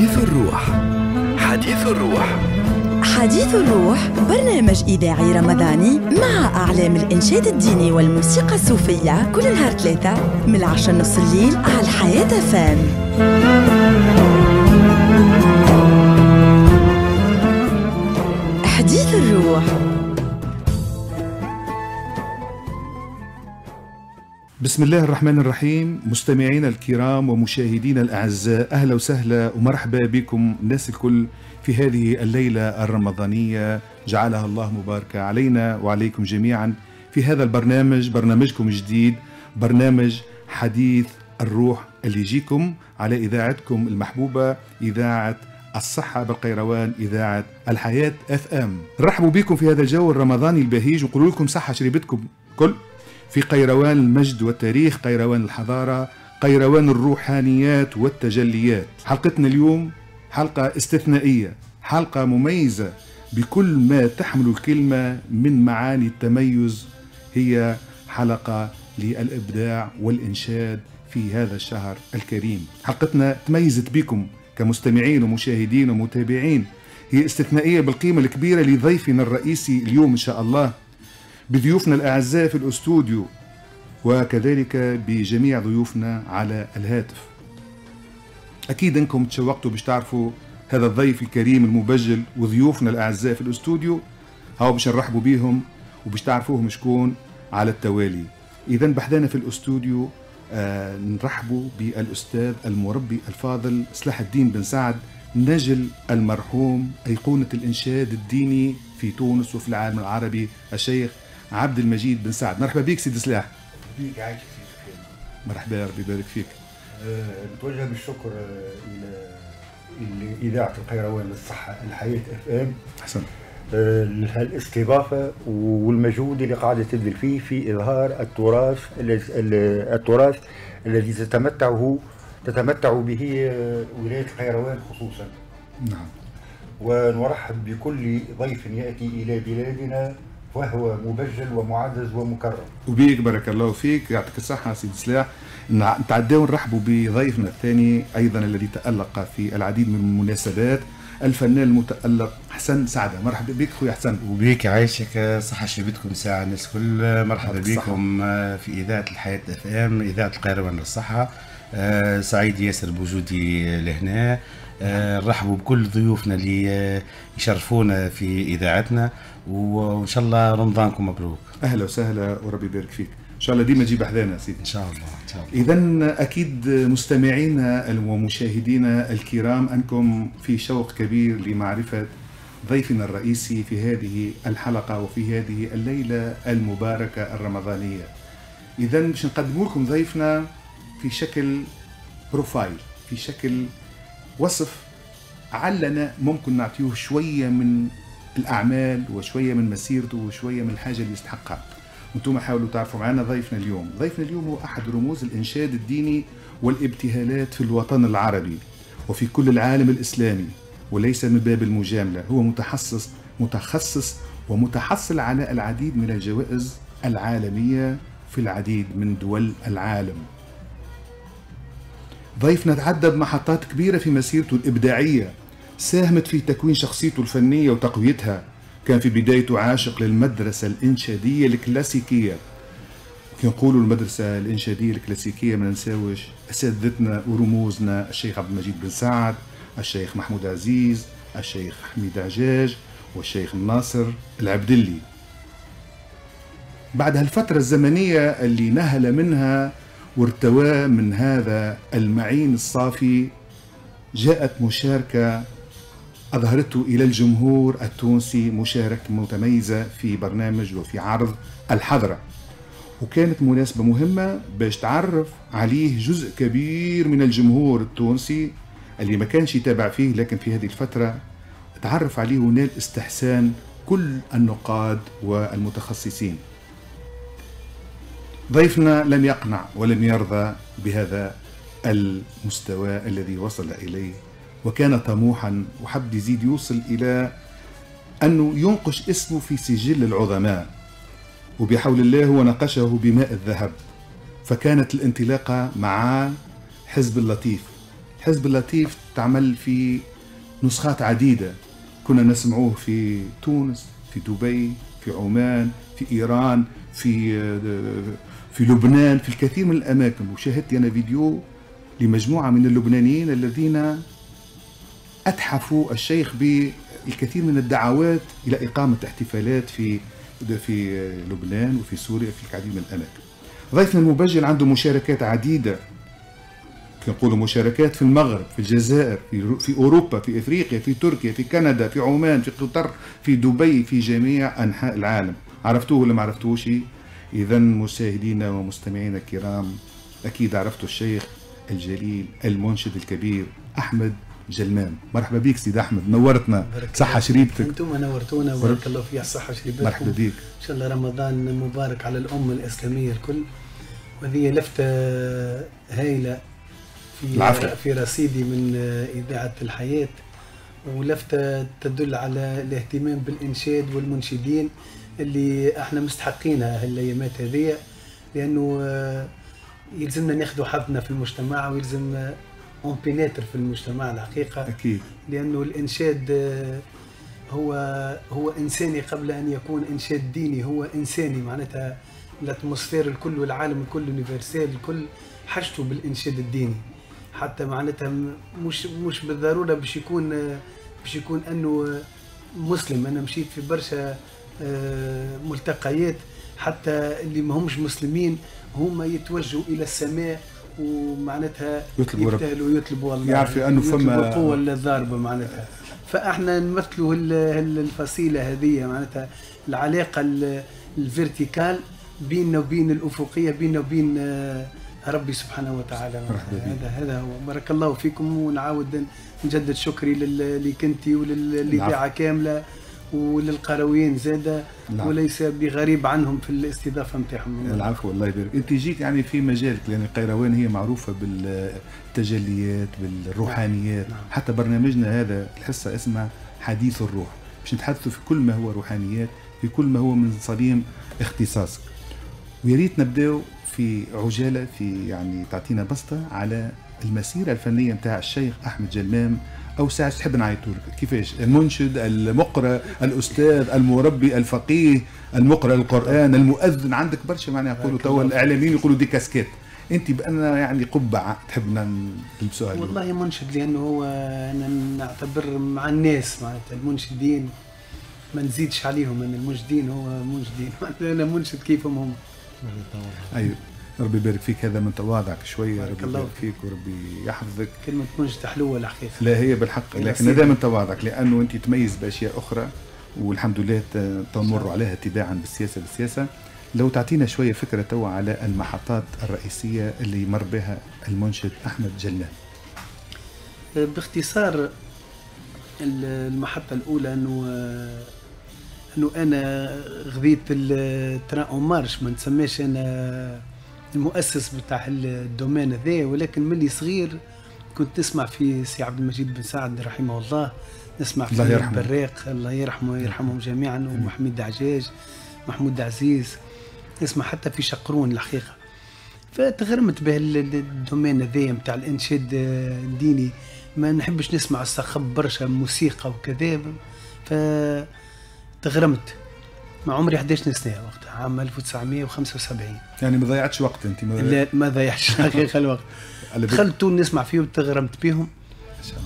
حديث الروح. حديث الروح. حديث الروح برنامج إذاعي رمضاني مع أعلام الإنشاد الديني والموسيقى الصوفية كل نهار ثلاثة من العشرة نص الليل على الحياة فام. حديث الروح. بسم الله الرحمن الرحيم. مستمعينا الكرام ومشاهدينا الأعزاء أهلا وسهلا ومرحبا بكم الناس الكل في هذه الليلة الرمضانية. جعلها الله مباركة علينا وعليكم جميعا. في هذا البرنامج برنامجكم الجديد برنامج حديث الروح اللي يجيكم على إذاعتكم المحبوبة إذاعة الصحة بالقيروان إذاعة الحياة أف أم. نرحبوا بكم في هذا الجو الرمضاني البهيج ونقول لكم صحة شريبتكم. كل في قيروان المجد والتاريخ قيروان الحضارة قيروان الروحانيات والتجليات. حلقتنا اليوم حلقة استثنائية حلقة مميزة بكل ما تحمل الكلمة من معاني التميز. هي حلقة للإبداع والإنشاد في هذا الشهر الكريم. حلقتنا تميزت بكم كمستمعين ومشاهدين ومتابعين. هي استثنائية بالقيمة الكبيرة لضيفنا الرئيسي اليوم إن شاء الله. بضيوفنا الأعزاء في الأستوديو وكذلك بجميع ضيوفنا على الهاتف. أكيد أنكم تشوقتوا باش تعرفوا هذا الضيف الكريم المبجل وضيوفنا الأعزاء في الأستوديو. هاو باش نرحبوا بيهم وباش تعرفوهم شكون على التوالي. إذا بحذانا في الأستوديو آه نرحبوا بالأستاذ المربي الفاضل سلاح الدين بن سعد نجل المرحوم أيقونة الإنشاد الديني في تونس وفي العالم العربي. الشيخ عبد المجيد بن سعد. مرحبا بك سيدي سلاح بيك عايش خير مرحبا يا ربي يبارك فيك. أه نتوجه بالشكر إلى إذاعة القيروان للصحة الحياة اف ام أحسن أه لهالاستضافة والمجهود اللي قاعدة تبذل فيه في إظهار التراث التراث الذي تتمتعه تتمتع به آه، ولاية القيروان خصوصا. نعم. ونرحب بكل ضيف يأتي إلى بلادنا وهو مبجل ومعزز ومكرم. وبيك بارك الله فيك. يعطيك الصحة سيدي سلاح. نتعداو نرحبوا بضيفنا الثاني أيضا الذي تألق في العديد من المناسبات الفنان المتألق حسن سعدة. مرحبا بك خويا حسن. وبيك عايشك صحة شربتكم ساعة الناس كل مرحبا. بكم آه، في إذاعة الحياة اف ام إذاعة القيروان للصحة. آه، سعيد ياسر بوجودي لهنا. آه، نرحبوا بكل ضيوفنا اللي آه، يشرفونا في إذاعتنا. وإن شاء الله رمضانكم مبروك. أهلا وسهلا وربي يبارك فيك. إن شاء الله ديما تجيب أحذانا سيدي. إن شاء الله إن شاء الله. إذا أكيد مستمعينا ومشاهدينا الكرام أنكم في شوق كبير لمعرفة ضيفنا الرئيسي في هذه الحلقة وفي هذه الليلة المباركة الرمضانية. إذا باش نقدم لكم ضيفنا في شكل بروفايل في شكل وصف علنا ممكن نعطيه شوية من الأعمال وشوية من مسيرته وشوية من الحاجة اللي يستحقها. وأنتم حاولوا تعرفوا معنا ضيفنا اليوم. ضيفنا اليوم هو أحد رموز الإنشاد الديني والابتهالات في الوطن العربي وفي كل العالم الإسلامي وليس من باب المجاملة. هو متحسس متخصص ومتحصل على العديد من الجوائز العالمية في العديد من دول العالم. ضيفنا تعدى بمحطات كبيرة في مسيرته الإبداعية ساهمت في تكوين شخصيته الفنية وتقويتها. كان في بدايته عاشق للمدرسة الإنشادية الكلاسيكية. كي نقولوا المدرسة الإنشادية الكلاسيكية ما ننساوش أساتذتنا ورموزنا الشيخ عبد المجيد بن سعد الشيخ محمود عزيز الشيخ حميد عجاج والشيخ ناصر العبدلي. بعد هالفترة الزمنية اللي نهل منها وارتوى من هذا المعين الصافي جاءت مشاركة أظهرته إلى الجمهور التونسي مشاركة متميزة في برنامج وفي عرض الحضرة. وكانت مناسبة مهمة باش تعرف عليه جزء كبير من الجمهور التونسي اللي ما كانش يتابع فيه لكن في هذه الفترة تعرف عليه ونال استحسان كل النقاد والمتخصصين. ضيفنا لم يقنع ولم يرضى بهذا المستوى الذي وصل إليه. وكان طموحا وحب يزيد يوصل إلى أنه ينقش اسمه في سجل العظماء. وبحول الله هو نقشه بماء الذهب. فكانت الانطلاقة مع حزب اللطيف. حزب اللطيف تعمل في نسخات عديدة. كنا نسمعوه في تونس في دبي في عمان في إيران في في لبنان في الكثير من الأماكن. وشاهدت أنا فيديو لمجموعة من اللبنانيين الذين أتحفوا الشيخ بالكثير من الدعوات إلى إقامة احتفالات في في لبنان وفي سوريا في العديد من الأماكن ضيفنا المبجل عنده مشاركات عديدة. نقول مشاركات في المغرب في الجزائر في, في أوروبا في إفريقيا في تركيا في كندا في عمان في قطر في دبي في جميع أنحاء العالم. عرفتوه ولا ما عرفتوش؟ إذا مشاهدينا ومستمعينا الكرام أكيد عرفتوا الشيخ الجليل المنشد الكبير أحمد جلمان. مرحبا بك سيد أحمد نورتنا صحة شريبتك أنتم نورتونا بارك الله فيك صحة شريبتكم مرحبا بك إن شاء الله رمضان مبارك على الامه الإسلامية الكل. وهذه لفته هايلة في العفو. في رصيدي من إذاعة الحياة. ولفته تدل على الاهتمام بالإنشاد والمنشدين اللي إحنا مستحقينها هالأيامات هذه لأنه آه، يلزمنا ناخذ حظنا في المجتمع ويلزم اون بيناتر في المجتمع الحقيقة. أكيد. لأنه الإنشاد آه، هو هو إنساني قبل أن يكون إنشاد ديني. هو إنساني معناتها الأتموسفير الكل والعالم الكل يونيفرسال الكل حاجته بالإنشاد الديني. حتى معناتها مش مش بالضرورة باش يكون آه، باش يكون أنه آه، مسلم. أنا مشيت في برشا ملتقيات. حتى اللي ما همش مسلمين هما يتوجهوا إلى السماء ومعناتها يطلبوا ويطلبوا الله. يعرفوا يطلبوا فما- القوة الضاربه معناتها. فأحنا نمثلوا الفصيلة هذه معناتها العلاقة ال- الفيرتيكال بيننا وبين الأفقية بيننا وبين آه، ربي سبحانه وتعالى. هذا هذا هو. بارك الله فيكم ونعاود نجدد شكري لك انت وللاذاعه كاملة. وللقرويين زاده العفو. وليس بغريب عنهم في الاستضافة نتاعهم. العفو الله يبارك. انت جيت يعني في مجالك لأن القيروان هي معروفة بالتجليات بالروحانيات. نعم. حتى برنامجنا هذا الحصة اسمها حديث الروح. باش نتحدثوا في كل ما هو روحانيات في كل ما هو من صليم اختصاصك. ويا ريت نبداو في عجالة في يعني تعطينا بسطة على المسيرة الفنية نتاع الشيخ أحمد جلمام أو ساعة تحب نعيطوا لك. كيفاش؟ المنشد المقرئ الأستاذ المربي الفقيه المقرئ القرآن المؤذن. عندك برشا معناها يقولوا توا الإعلاميين يقولوا دي كاسكيت. أنت بأن يعني قبعة تحب نلبسوها. والله منشد لأنه هو أنا نعتبر مع الناس معناتها المنشدين. ما نزيدش عليهم ان المنشدين هو منشدين. أنا منشد كيفهم هم. أيوه. ربي يبارك فيك هذا من تواضعك شوية ربي الله يبارك فيك. وربي يحفظك. كلمة منشد حلوة الحقيقة. لا هي بالحق لكن. هذا من تواضعك لأنه أنت تميز بأشياء أخرى والحمد لله تمر عليها اتباعا بالسياسة بالسياسة. لو تعطينا شوية فكرة توا على المحطات الرئيسية اللي مر بها المنشد أحمد جلال. باختصار ال- المحطة الأولى أنه أنه أنا خذيت ال train en marche ما نسميش أنا المؤسس بتاع ال domaine هذا ولكن ملي صغير كنت نسمع في سي عبد المجيد بن سعد رحمه الله نسمع في الله يرحمه. البراق الله يرحمه ويرحمهم جميعا ومحمد عجاج محمود عزيز نسمع حتى في شقرون الحقيقة. فتغرمت به ال- ال- domaine هذايا نتاع الإنشاد الديني ما نحبش نسمع الصخب برشا موسيقى وكذا فتغرمت مع عمري 11 سنه وقتها. عام 1975 يعني ما ضيعتش وقت أنت ما لا ما ضيعش حقيقة الوقت. دخلت تونس نسمع فيه وتغرمت بهم.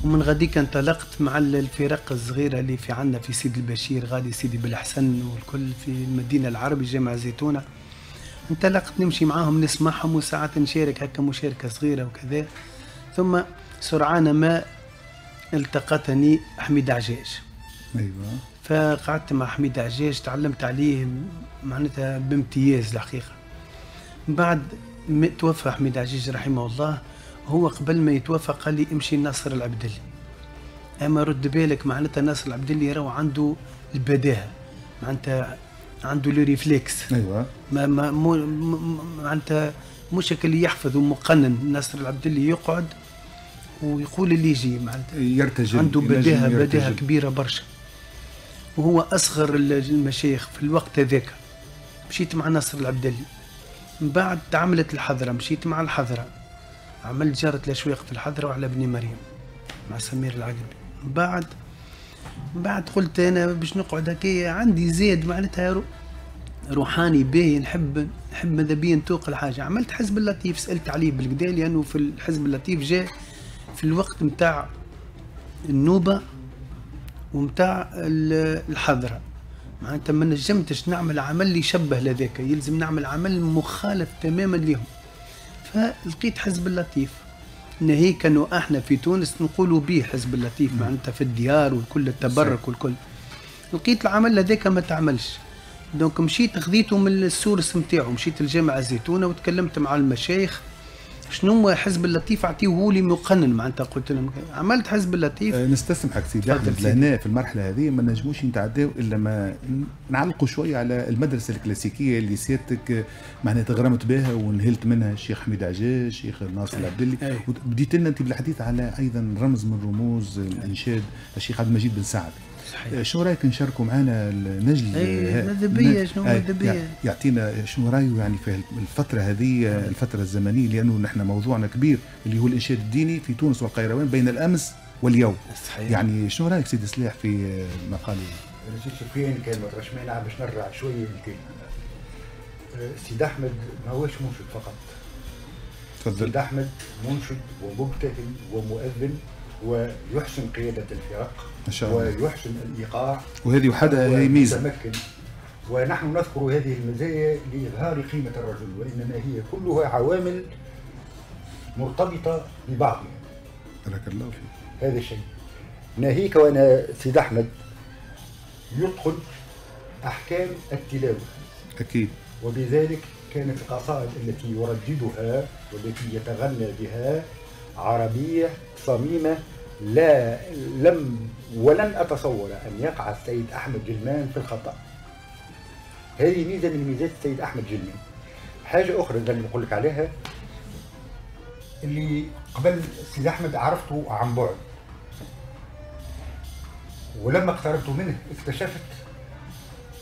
ومن غاديك انطلقت مع الفرق الصغيره اللي في عندنا في سيدي البشير غادي سيدي بالحسن والكل في المدينة العربي جامع زيتونة. انطلقت نمشي معاهم نسمعهم وساعات نشارك هكا مشاركة صغيرة وكذا. ثم سرعان ما التقطني حميد عجاج. أيوه. فقعدت مع حميد عجاج تعلمت عليه معناتها بامتياز الحقيقة. من بعد ما توفى حميد عجاج رحمه الله هو قبل ما يتوفى قال لي امشي ناصر العبدلي. أما رد بالك معناتها ناصر العبدلي راهو عنده البداهة معناتها عنده لو ريفليكس. أيوه. ما ما مو معناتها مش اللي يحفظ ومقنن. ناصر العبدلي يقعد ويقول اللي يجي معناتها. يرتجل عنده بداهه. بداهة كبيرة برشا. وهو أصغر المشايخ في الوقت هذاك. مشيت مع ناصر العبدلي من بعد تعملت الحضرة مشيت مع الحضرة. عملت جارة الأشواق في الحضرة وعلى بني مريم مع سمير العقبي. من بعد من بعد قلت أنا باش نقعد هكايا عندي زيد معناتها رو- روحاني باهي نحب نحب ماذا بيا نتوق الحاجة. عملت حزب اللطيف سألت عليه بالكدا لأنه في الحزب اللطيف جاء في الوقت متاع النوبة. ومتاع ال- الحضرة. معناتها ما نجمتش نعمل عمل اللي يشبه لذاك يلزم نعمل عمل مخالف تماما لهم فلقيت حزب اللطيف. ناهيك انه إحنا في تونس نقولوا به حزب اللطيف معناتها في الديار والكل التبرك والكل. لقيت العمل هذاك ما تعملش. donc مشيت خذيته من ال source نتاعو مشيت لجامع الزيتونة وتكلمت مع المشايخ. شنو هو حزب اللطيف؟ أعطيه لي مقنن معناتها قلت لهم. عملت حزب اللطيف. آه، نستسمحك سيدي أحمد. لهنا في المرحلة هذه ما نجموش نتعداو إلا ما نعلقوا شوية على المدرسة الكلاسيكية اللي سيادتك آه، معناها تغرمت بها ونهلت منها الشيخ حميد عجاج الشيخ ناصر العبدلي أي. بديت لنا أنت بالحديث على أيضا رمز من رموز الإنشاد الشيخ عبد المجيد بن سعد. صحيح. شنو رأيك نشاركوا معنا النجل؟ بيا، النجل- شنو ماذا بيا؟ يع- يعطينا شنو رأيه يعني في الفترة هذه الفترة الزمنية لأنه نحن موضوعنا كبير اللي هو الإنشاد الديني في تونس والقيروان بين الأمس واليوم. صحيح. يعني شنو رأيك سيدي سلاح في مقالي سي سفيان كان مترشمين. باش نرجع شوية آه، سيد أحمد ما هوش منشد فقط. تفضل. سيد أحمد منشد ومبتهل ومؤذن. ويحسن قيادة الفرق ما شاء الله. ويحسن الايقاع وهذه وحدها هي ميزة. ومتمكن ونحن نذكر هذه المزايا لإظهار قيمة الرجل وإنما هي كلها عوامل مرتبطة ببعضها. بارك الله فيك. هذا الشيء ناهيك وأنا سيد أحمد يدخل أحكام التلاوة. أكيد. وبذلك كانت القصائد التي يرددها والتي يتغنى بها عربية صميمة لا لم ولن أتصور أن يقع السيد أحمد جلمان في الخطأ. هذه ميزة من ميزات السيد أحمد جلمان. حاجة أخرى اللي بقول لك عليها اللي قبل السيد أحمد عرفته عن بعد. ولما اقتربت منه اكتشفت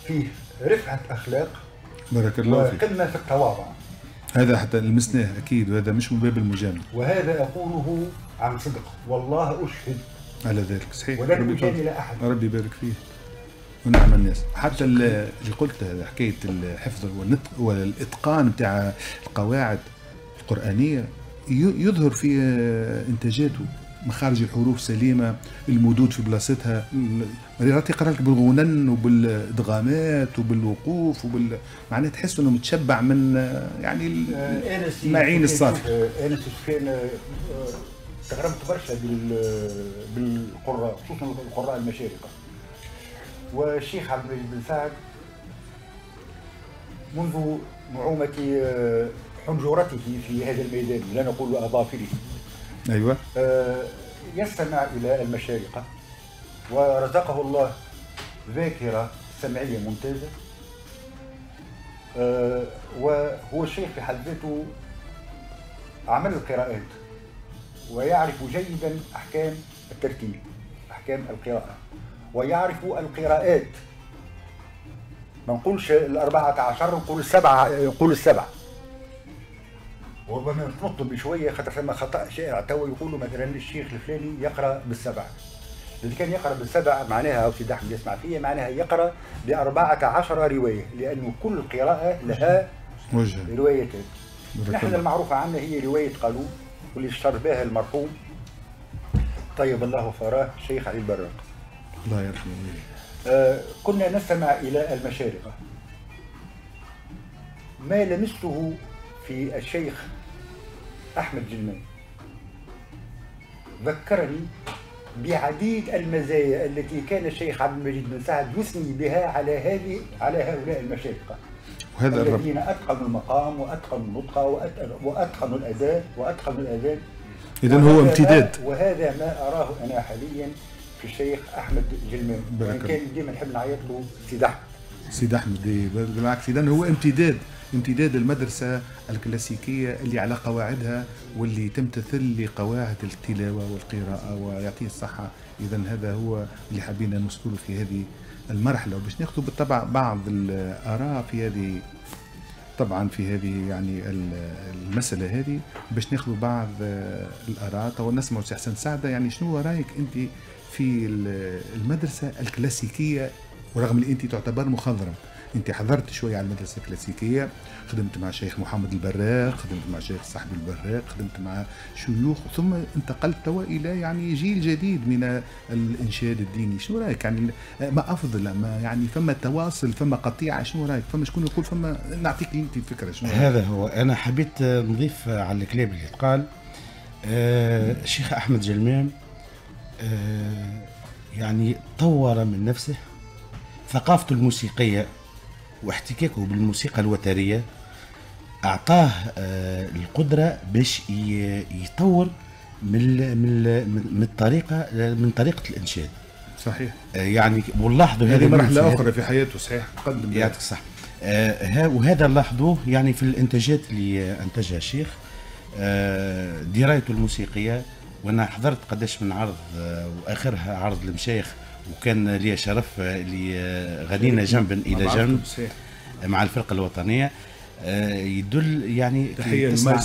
فيه رفعة أخلاق بارك الله فيك. وقمة في التواضع. هذا حتى لمسناه أكيد وهذا مش من باب المجامله وهذا أقوله عن صدق. والله أشهد. على ذلك. صحيح. ولن ربي. أجامل أحد. ربي يبارك فيه. ونعم الناس. حتى ال- اللي قلت حكاية الحفظ والنطق والإتقان بتاع القواعد القرآنية يظهر في آه، انتاجاته مخارج الحروف سليمة المدود في بلاصتها. مرات يقرا لك بالغنن وبالادغامات وبالوقوف وبال معناها تحس إنه متشبع من آه، يعني آه، أنا سي- المعين الصافي آه، أنا سفيان استغربت برشا بال- بالقراء خصوصا القراء المشارقة. والشيخ عبد المجيد بن سعد منذ نعومة آه، حنجرته في هذا الميدان لا نقول أظافره. أيوه. آه، يستمع إلى المشارقة ورزقه الله ذاكرة سمعية ممتازة. آه، وهو الشيخ في حد ذاته عمل القراءات. ويعرف جيدا أحكام الترتيب أحكام القراءة ويعرف القراءات. ما نقولش الأربعة عشر نقول السبعة نقول السبعة وربما نطلب بشوية خاطر ثم خطأ شائع تو يقولوا مثلا الشيخ الفلاني يقرأ بالسبع. اللي كان يقرأ بالسبع معناها أو سيدي أحمد يسمع فيها معناها يقرأ بأربعة عشر رواية لأنه كل قراءه لها وجه. روايتين. نحن الله. المعروفة عنا هي رواية قالون واللي اشتر بها المرحوم. طيب الله ثراه الشيخ علي البراق. الله يرحمه آه، كنا نستمع إلى المشارقة. ما لمسته في الشيخ أحمد جلمان ذكرني بعديد المزايا التي كان الشيخ عبد المجيد بن سعد يثني بها على هذه على هؤلاء المشارقة. وهذا الذين أتقنوا المقام وأتقنوا النطق وأتقنوا الأداء وأتقنوا الأذان اذا هو امتداد. وهذا ما أراه أنا حاليا في الشيخ أحمد جلمان كان ديما نحب نعيط له سيد أحمد. سيد أحمد إيه، بالعكس اذا هو امتداد. امتداد المدرسة الكلاسيكية اللي على قواعدها واللي تمتثل لقواعد التلاوة والقراءة ويعطيه الصحة. اذا هذا هو اللي حبينا نذكره في هذه المرحلة وباش ناخذ بالطبع بعض الآراء في هذه طبعا في هذه يعني ال- المسألة هذه باش ناخذ بعض الآراء. تو نسمع سي حسن سعدة يعني شنو رأيك أنت في ال- المدرسة الكلاسيكية ورغم اللي أنت تعتبر مخضرم؟ انت حضرت شوية على المدرسة الكلاسيكية خدمت مع شيخ محمد البراق خدمت مع شيخ صاحب البراق خدمت مع شيوخ ثم انتقلت توا إلى يعني جيل جديد من الإنشاد الديني. شنو رأيك؟ يعني ما أفضل ما يعني فما تواصل فما قطيعة شنو رأيك؟ فما شكون يقول فما نعطيك أنت الفكرة شنو رأيك؟ هذا هو. أنا حبيت نضيف على الكلام اللي قال آه الشيخ أحمد جلمام آه يعني طور من نفسه ثقافته الموسيقية. واحتكاكه بالموسيقى الوترية أعطاه آه القدرة باش يطور من من ال- من طريقة الإنشاد. صحيح. آه يعني ولاحظوا هذه المنفعل. أخرى في حياته صحيح. قدم يعطيك الصحة. آه ها- وهذا نلاحظوه يعني في الإنتاجات اللي أنتجها الشيخ. درايته الموسيقية وأنا حضرت قداش من عرض وآخرها عرض المشايخ وكان لي شرف آه، اللي آه، غنينا جنبا إلى جنب صحيح. مع الفرقة الوطنية. آه يدل يعني تحية محمد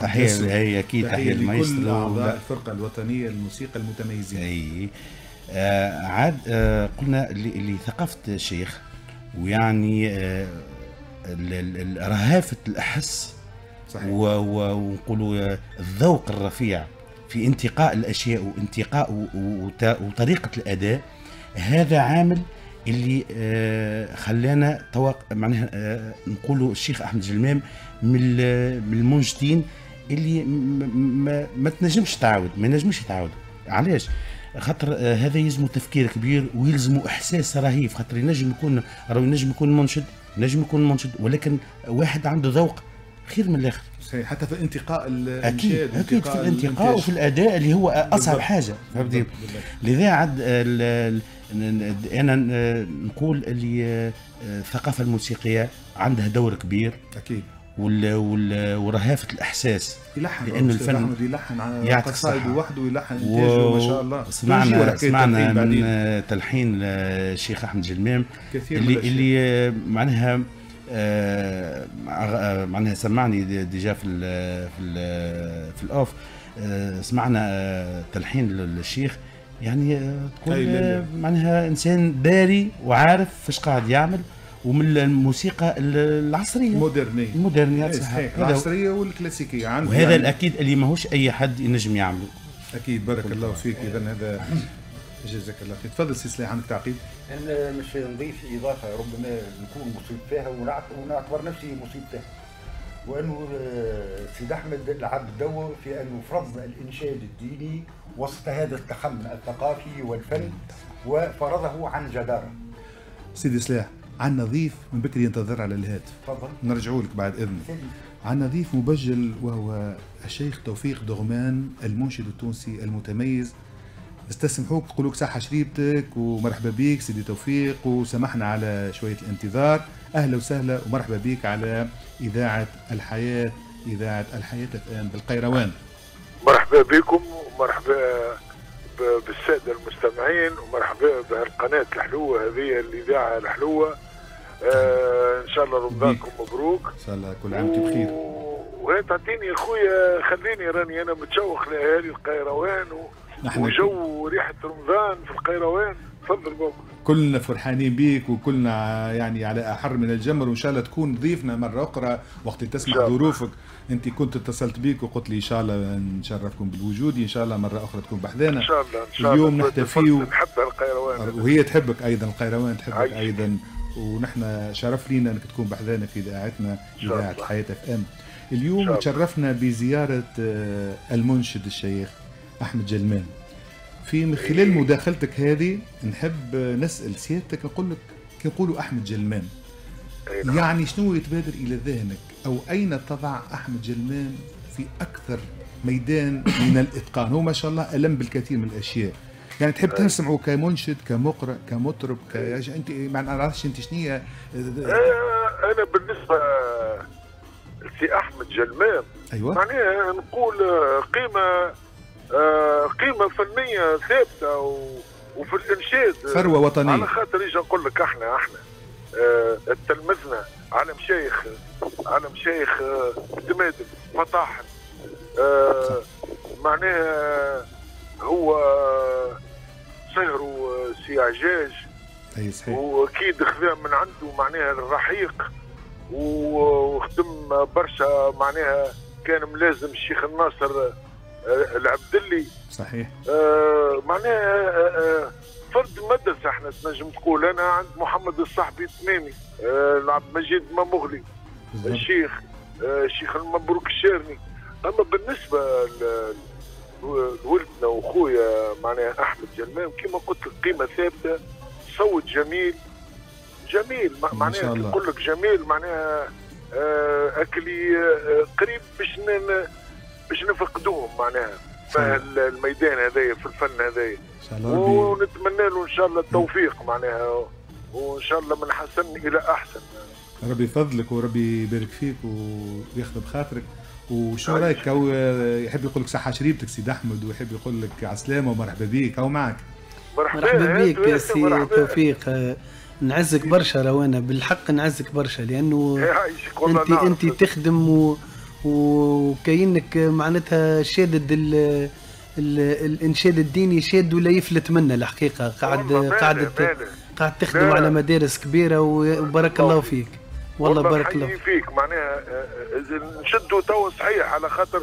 تحية. هي أكيد تحية تحية لكل أعضاء الفرقة الوطنية للموسيقى المتميزين أي. آه عاد آه قلنا اللي, ثقافه الشيخ ويعني آه رهافة الأحس صحيح. ونقولوا آه، الذوق الرفيع. في انتقاء الأشياء وانتقاء وطريقة الأداء هذا عامل اللي آه، خلانا توق... معناها آه، نقولوا الشيخ أحمد جلمام من من المنشدين اللي ما, ما تنجمش تعاود ما نجمش يتعاود. علاش؟ خاطر آه، هذا يلزمه تفكير كبير ويلزمه إحساس رهيب خاطر ينجم يكون راهو ينجم يكون منشد ينجم يكون منشد ولكن واحد عنده ذوق خير من الآخر. صحيح حتى في الانتقاء أكيد أكيد في الانتقاء. وفي الأداء اللي هو أصعب بالضبط. حاجة فهمتي بالضبط. لذا عاد أنا نقول اللي آه، الثقافه الموسيقية عندها دور كبير أكيد وال وال ورهافة الأحساس يلحن لأنه أستاذ الفن يلحن على قصائد. وحده ويلحن انتاجه ما شاء الله سمعنا سمعنا من. آه، تلحين الشيخ أحمد جلمام اللي. اللي آه، معناها آه، مع- آه، معناها سمعني دي- ديجا في ال في ال في الأوف. آه، سمعنا آه، تلحين للشيخ. يعني آه،. آه، معناها إنسان داري وعارف فاش قاعد يعمل ومن الموسيقى ال- العصرية. مودرنية المودرنيات إيه، صح صحيح. والكلاسيكية. عنده وهذا يعني الأكيد اللي ماهوش أي حد ينجم يعمله. أكيد. بارك الله فيك. اذا هذا جزاك الله خير. تفضل سي سلاح عندك تعقيب؟ أنا مش نضيف إضافة ربما نكون مصيب فيها ونعت- ونعتبر نفسي مصيب فيها. وأنه آه، سيد أحمد لعب دور في انه فرض الإنشاد الديني وسط هذا التخمن الثقافي والفن وفرضه عن جداره سيدي سلاح عن نظيف من بكري ينتظر على الهاتف. تفضل. نرجعوا لك بعد اذنك. عن نظيف مبجل وهو الشيخ توفيق دغمان المنشد التونسي المتميز استسمحوك نقول لك صحة شريبتك ومرحبا بك سيدي توفيق وسمحنا على شوية الانتظار. أهلا وسهلا ومرحبا بك على إذاعة الحياة إذاعة الحياة الآن بالقيروان. مرحبا بكم ومرحبا بالسادة المستمعين ومرحبا بهالقناة الحلوة هذه الإذاعة الحلوة. آه إن شاء الله رمضانكم مبروك. إن شاء الله كل عام وأنت بخير. وهي تعطيني يا خويا خليني راني أنا متشوق لأهالي القيروان و... نحن وجو ريحة رمضان في القيروان. تفضل بابا. كلنا فرحانين بيك وكلنا يعني على أحر من الجمر وإن شاء الله تكون ضيفنا مرة أخرى وقت الله. ظروفك أنت كنت اتصلت بيك وقلت لي إن شاء الله نشرفكم بالوجود إن شاء الله مرة أخرى تكون بحذانا. إن شاء الله إن شاء اليوم الله نحتفيو- نحب القيروان. وهي تحبك أيضا القيروان تحبك عايش. أيضا. ونحن شرف لينا إنك تكون بحذانا في إذاعتنا إذاعة. حياة FM اليوم. تشرفنا بزيارة آه، المنشد الشيخ. أحمد جلمان. في من خلال مداخلتك هذه نحب نسأل سيادتك نقول لك كي نقولوا أحمد جلمان. نعم. يعني شنو يتبادر إلى ذهنك؟ أو أين تضع أحمد جلمان في أكثر ميدان من الإتقان؟ هو ما شاء الله ألم بالكثير من الأشياء. يعني تحب تسمعه كمنشد كمقرئ كمطرب ك... أنت ما نعرفش أنت شنو هي. أنا بالنسبة لسي أحمد جلمان أيوه. معناها نقول قيمة قيمة فنية ثابتة و- وفي الانشاد ثروة وطنية. على خاطر إيش نقول لك إحنا إحنا. آه، تلمذنا على مشايخ على مشايخ آه، فطاحل آه، معناها هو سهروا آه، سي عجاج. أي صحيح. وأكيد خذا من عنده معناها الرحيق. وخدم برشا معناها كان ملازم الشيخ الناصر آه، العبدلي. صحيح. آه، معناها آه، آه، فرد مدرسة إحنا تنجم تقول. أنا عند محمد الصحبي تمامي آه، العبد ممغلي بالضبط. الشيخ آه، الشيخ المبروك الشارني أما بالنسبة لولدنا واخويا معناها أحمد جلمام كما قلت لك قيمة ثابتة. صوت جميل. جميل. معناها. نقول لك جميل معناها آه، أكلي آه، قريب باش باش نفقدوهم معناها في. الميدان هذايا في الفن هذايا إن شاء الله ربي ونتمنى له إن شاء الله التوفيق معناها وإن شاء الله من حسن إلى أحسن ربي يفضلك وربي يبارك فيك وياخذ بخاطرك وشو. رأيك هو يحب يقول لك صحة شريبتك سيد أحمد ويحب يقول لك عسلامة ومرحبا بيك هو معك مرحبا بك يا سي. توفيق آه، نعزك برشا روانا بالحق نعزك برشا لأنه انت. أنت تخدم و... وكاينك معناتها شادد ال... ال... الانشاد الديني شاد ولا يفلت منه الحقيقة قاعد قاعد. قاعد تخدم. على مدارس كبيرة وبارك الله فيك والله بارك الله فيك معناها آه، آه، نشدوا توا صحيح على خاطر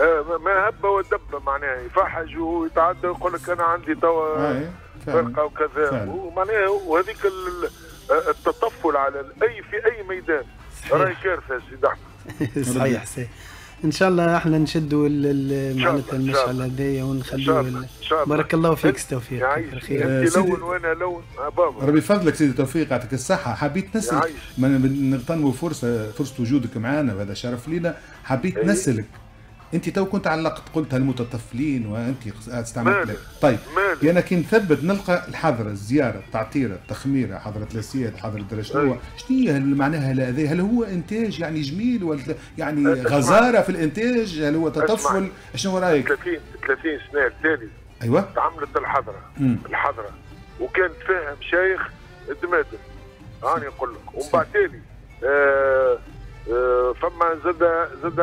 آه، ما هب ودب معناها يفحج ويتعدى ويقول لك أنا عندي توا آه، فعلا. فرقة وكذا. ومعناها وهذيك ال- آه، التطفل على اي في أي ميدان. راهي كارثه يا سيدي أحمد صحيح صحيح. إن شاء الله إحنا نشدوا معناتها الله، إن شاء المشعل الله. هذايا ونخلوه بارك الله فيك توفيق الخير أنت سيدي- لون وأنا لون آه، بابا. ربي يفضلك سيدي توفيق يعطيك الصحة. حبيت. ما نغتنموا فرصة فرصة وجودك معنا وهذا شرف لينا. حبيت أي. أنت تو كنت علقت قلت المتطفلين وأنت استعملت. طيب مالك. أنا كي نثبت نلقى الحضرة الزيارة التعطيرة التخميرة حضرة الأسياد حضرة درشنوة أي. شنو هي معناها هذا هل هو إنتاج يعني جميل ولا يعني. غزارة في الإنتاج؟ هل هو تطفل. شنو رأيك؟ 30 30 سنه التالي أيوة. تعملت الحضره مم. الحضره وكان فيها مشايخ دمادم هاني نقول لك. ومن بعد تالي آه فما زاد زاد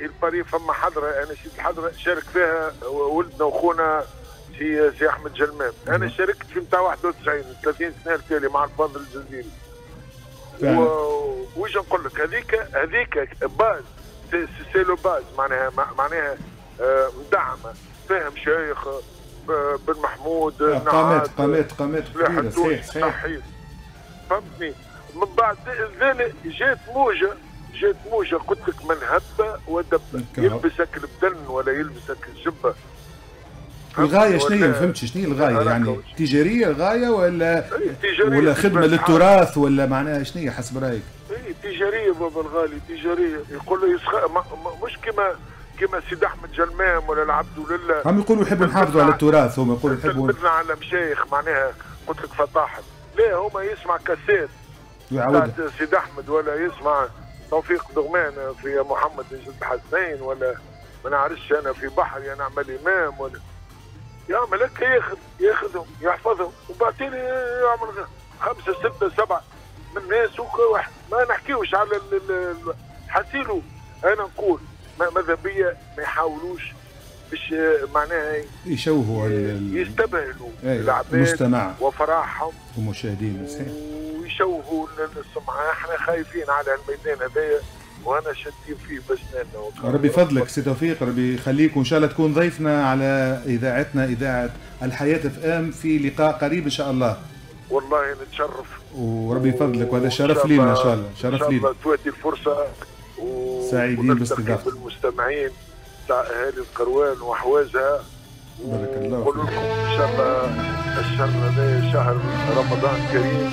الباري فما حضرة. أنا شيت الحضره شارك فيها ولدنا واخونا سي سي أحمد جلمام أنا. شاركت في نتاع 91 30 سنة التالي مع الفاضل الجزيري. وش نقول لك؟ هذيك هذيك base. c'est- la base معناها مع- معناها آه، مدعمة. فيها مشايخ آه، بن محمود آه، قامات قامات قامات صحيح صحيح. صحيح. فهمتني؟ من بعد ذلك جات موجة. جات موجه قلت لك من هب ودب. يلبسك البدن ولا يلبسك الجبه الغاية شنو هي ما فهمتش شنو هي الغاية؟ يعني. تجارية الغاية ولا إيه، تجارية ولا خدمة. للتراث ولا معناها شنو هي حسب رأيك؟ إيه تجارية بابا الغالي تجارية. يقول له يسخ... ما... ما... مش كما كما سيد أحمد جلمام ولا العبد لله. هم يقولوا يحبوا يحافظوا على التراث هم يقولوا يحبوا تلمذنا على مشايخ معناها قلت لك فطاحل لا هما يسمع كاسيت. يعودوا بتاعت سيد أحمد ولا يسمع توفيق دغمان في محمد جد حسين ولا ما نعرفش أنا في بحر يا نعمل إمام ولا يعمل هيك ياخذ ياخذهم يحفظهم وبعدين يعمل خمسة ستة سبعة من الناس واحد. ما نحكيوش على حسيلو. أنا نقول ما- ماذا بيا؟ ما يحاولوش باش معناها يشوهوا يستبهلوا إيه، العباد المجتمع وفرحهم والمشاهدين صحيح. ويشوهوا السمعه إحنا خايفين على الميدان هذايا وأنا شادين فيه بسناننا. ربي يفضلك سي توفيق ربي يخليك وإن شاء الله تكون ضيفنا على إذاعتنا إذاعة الحياة اف إم في لقاء قريب إن شاء الله. والله نتشرف. وربي يفضلك وهذا شرف شاء لينا إن الله- شاء الله إن شرف شاء لينا. الله تواتي الفرصة و... سعيدين باستضافتك. بالمستمعين. تاع أهالي القروان وأحوازها. بارك الله ونقول. لكم إن شاء الله الشهر هذا شهر رمضان كريم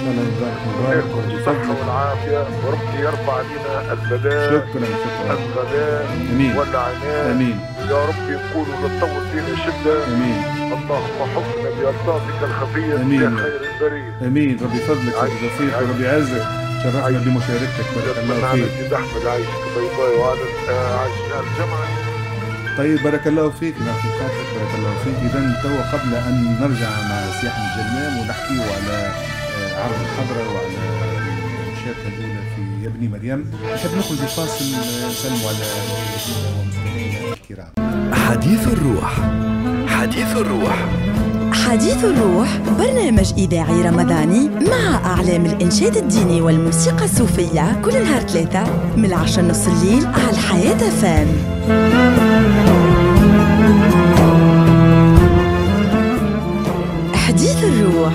لكم الصحة والعافية. وربي يرفع علينا البلاء. شكرا شكرا. الغلاء آمين. والعناء. آمين. يا رب يكونوا للطول فينا شدة آمين. اللهم حفنا بألطافك الخفية. آمين. يا خير البرية آمين. ربي سيدي توفيق عايش. وربي يعزك شرفنا. بمشاركتك. بارك الله فيك. أحمد عايشك. باي وعلى عايشنا الجمعة طيب بارك الله فيك. نعطي خاطرك بارك الله فيك. إذا توا قبل أن نرجع مع سي احمد جلمام ونحكيو على آه، عرض الحضرة وعلى المشاركه الاولى في يا ابني مريم. نحب نخرج الفاصل نسلموا على المستمعين الكرام. حديث الروح. حديث الروح. حديث الروح برنامج إذاعي رمضاني مع أعلام الإنشاد الديني والموسيقى الصوفية كل نهار ثلاثة من العشرة نص الليل على الحياة فام حديث الروح.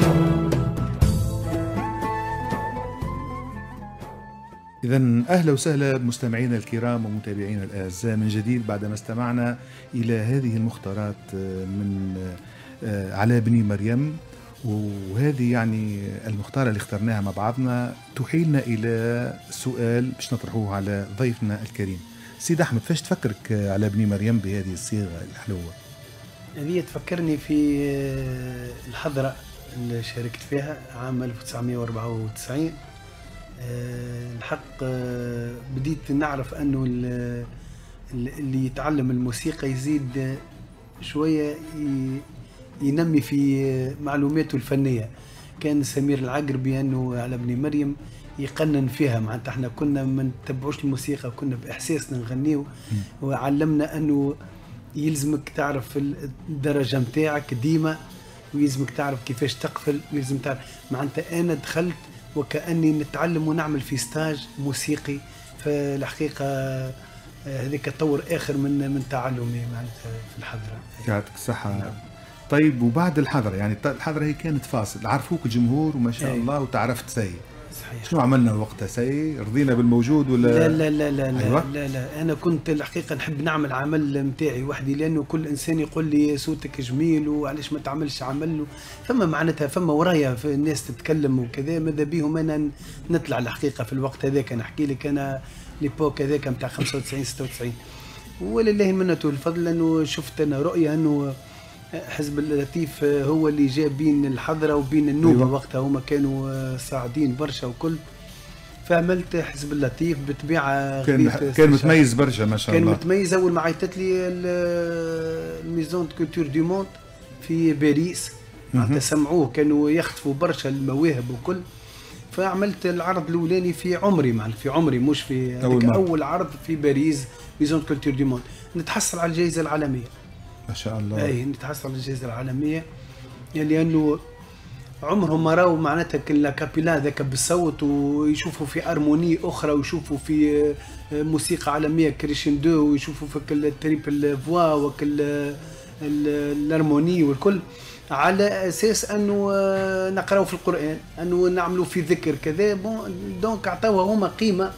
إذا أهلا وسهلا بمستمعينا الكرام ومتابعينا الأعزاء من جديد بعدما استمعنا إلى هذه المختارات من علاء بن مريم. وهذه يعني المختارة اللي اخترناها مع بعضنا تحيلنا إلى سؤال باش نطرحوه على ضيفنا الكريم. سيد أحمد فاش تفكرك علاء بن مريم بهذه الصيغة الحلوة؟ هذه تفكرني في آه، الحضرة اللي شاركت فيها عام 1994 آه، الحق بديت نعرف أنه اللي يتعلم الموسيقى يزيد شوية ينمي في معلوماته الفنية. كان سمير العقربي انه على ابن مريم يقنن فيها. معناتها إحنا كنا ما نتبعوش الموسيقى كنا بإحساسنا نغنيو. وعلمنا أنه يلزمك تعرف الدرجة نتاعك ديما ويلزمك تعرف كيفاش تقفل ويلزم تعرف. معناتها أنا دخلت وكأني نتعلم ونعمل في stage موسيقي. فالحقيقة آه، هذيك تطور آخر من من تعلمي معناتها في الحضرة. يعطيك الصحة. نعم. طيب وبعد الحضره يعني الحضره هي كانت فاصل. عرفوك الجمهور وما شاء أي. الله وتعرفت سي صحيح. شنو عملنا وقتها؟ سي رضينا بالموجود ولا؟ لا لا لا لا, أيوة؟ لا لا. أنا كنت الحقيقة نحب نعمل عمل نتاعي وحدي لأنه كل إنسان يقول لي صوتك جميل وعلاش ما تعملش عمل؟ فما معناتها فما ورايا في الناس تتكلم وكذا ماذا بيهم؟ أنا نطلع الحقيقة في الوقت هذاك. نحكي لك أنا ليبوك هذاك نتاع 95 96 ولله المنة والفضل لأنه شفت أنا رؤية أنه حزب اللطيف هو اللي جاب بين الحضرة وبين النوبة. أيوة. وقتها هما كانوا صاعدين برشا وكل. فعملت حزب اللطيف بطبيعة كان كان متميز برشا ما شاء كان الله. كان متميز. أول ما عيطت لي ال maison culture du monde في باريس معناتها سمعوه كانوا يخطفوا برشا المواهب وكل. فعملت العرض الأولاني في عمري معناتها في عمري مش في أول, أول عرض في باريس maison culture du monde نتحصل على الجائزة العالمية. ما شاء الله. اي نتحصل على الجائزه العالمية. يعني لأنه عمرهم ما رأوا معناتها ال a cappella ذاك بالصوت ويشوفوا في harmonie أخرى ويشوفوا في آه، موسيقى عالمية crescendo ويشوفوا في كل ال triple voix وكل ال harmonie والكل. على أساس أنه آه، نقراو في القرآن أنه نعملوا في ذكر كذا. bon donc عطاوها هما قيمة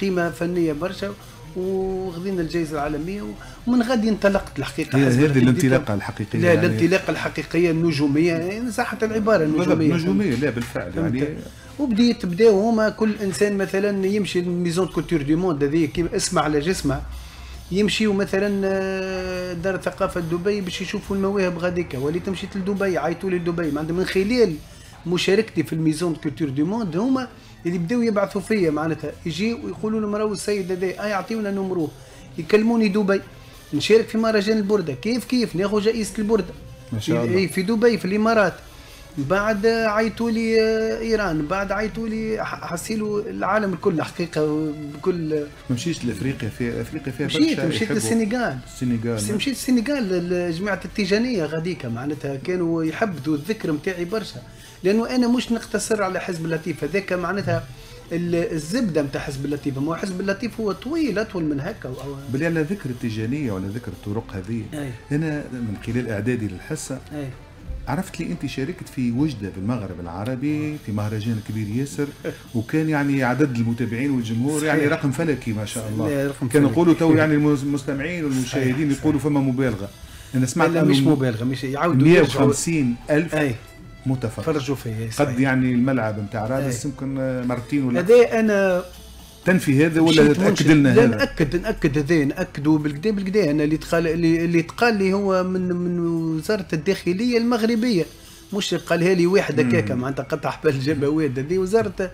قيمة فنية برشا وغدينا الجائزة العالمية ومن غادي انطلقت الحقيقة. هذه الانطلاقة الحقيقية لا يعني. الانطلاقة الحقيقية النجومية يعني صحة العبارة النجومية. نجوميه لا بالفعل يعني وبديت بداو هما كل إنسان مثلا يمشي ل maison culture du monde هذه كيما اسمه على جسمه. يمشيوا مثلا آه، دار الثقافه دبي باش يشوفوا المواهب غاديكا وليت مشيت لدبي عيطوا لي لدبي. من خلال مشاركتي في ال maison culture du monde هما اللي بداو يبعثوا فيا معناتها. يجي ويقولوا لهم راهو السيد هذا آه يعطيونا نمرو ه يكلموني دبي. نشارك في مهرجان البرده كيف كيف؟ ناخذ جائزة البرده ما شاء الله. في دبي في الإمارات. بعد عيطوا لي آه، إيران. بعد عيطوا لي حسيلوا العالم الكل. حقيقة بكل ما مشيتش لأفريقيا في أفريقيا فيها مشيت مشيت للسنغال. السنغال. مشيت للسنغال الجماعه التيجانية غاديكا. معناتها كانوا يحبذوا الذكر نتاعي برشا. لأنه أنا مش نقتصر على حزب اللطيف هذاك معناتها الزبدة نتاع حزب اللطيف. ما هو حزب اللطيف هو طويل أطول من هكا أو بلي على ذكر التيجانيه ولا ذكر الطرق هذه. أنا من خلال إعدادي للحصة أي. عرفت لي أنت شاركت في وجدة في المغرب العربي في مهرجان كبير ياسر وكان يعني عدد المتابعين والجمهور صحيح. يعني رقم فلكي ما شاء الله. كانوا يقولوا تو يعني المستمعين والمشاهدين يقولوا فما مبالغة. أنا سمعت لا مش مبالغة مش يعاودوا 150 ألف أي. متفرج فرجوا فيه قد يعني الملعب نتاع رادس يمكن مرتين ولا هذا أنا تنفي هذا ولا تأكد لنا هذا؟ ناكد نأكد هذا ناكدوا بالكدا بالكدا أنا اللي تقال اللي تقال لي هو من من وزارة الداخلية المغربية. مش قالها لي واحد هكاك معناتها قطع حبال الجبوات هذه وزارة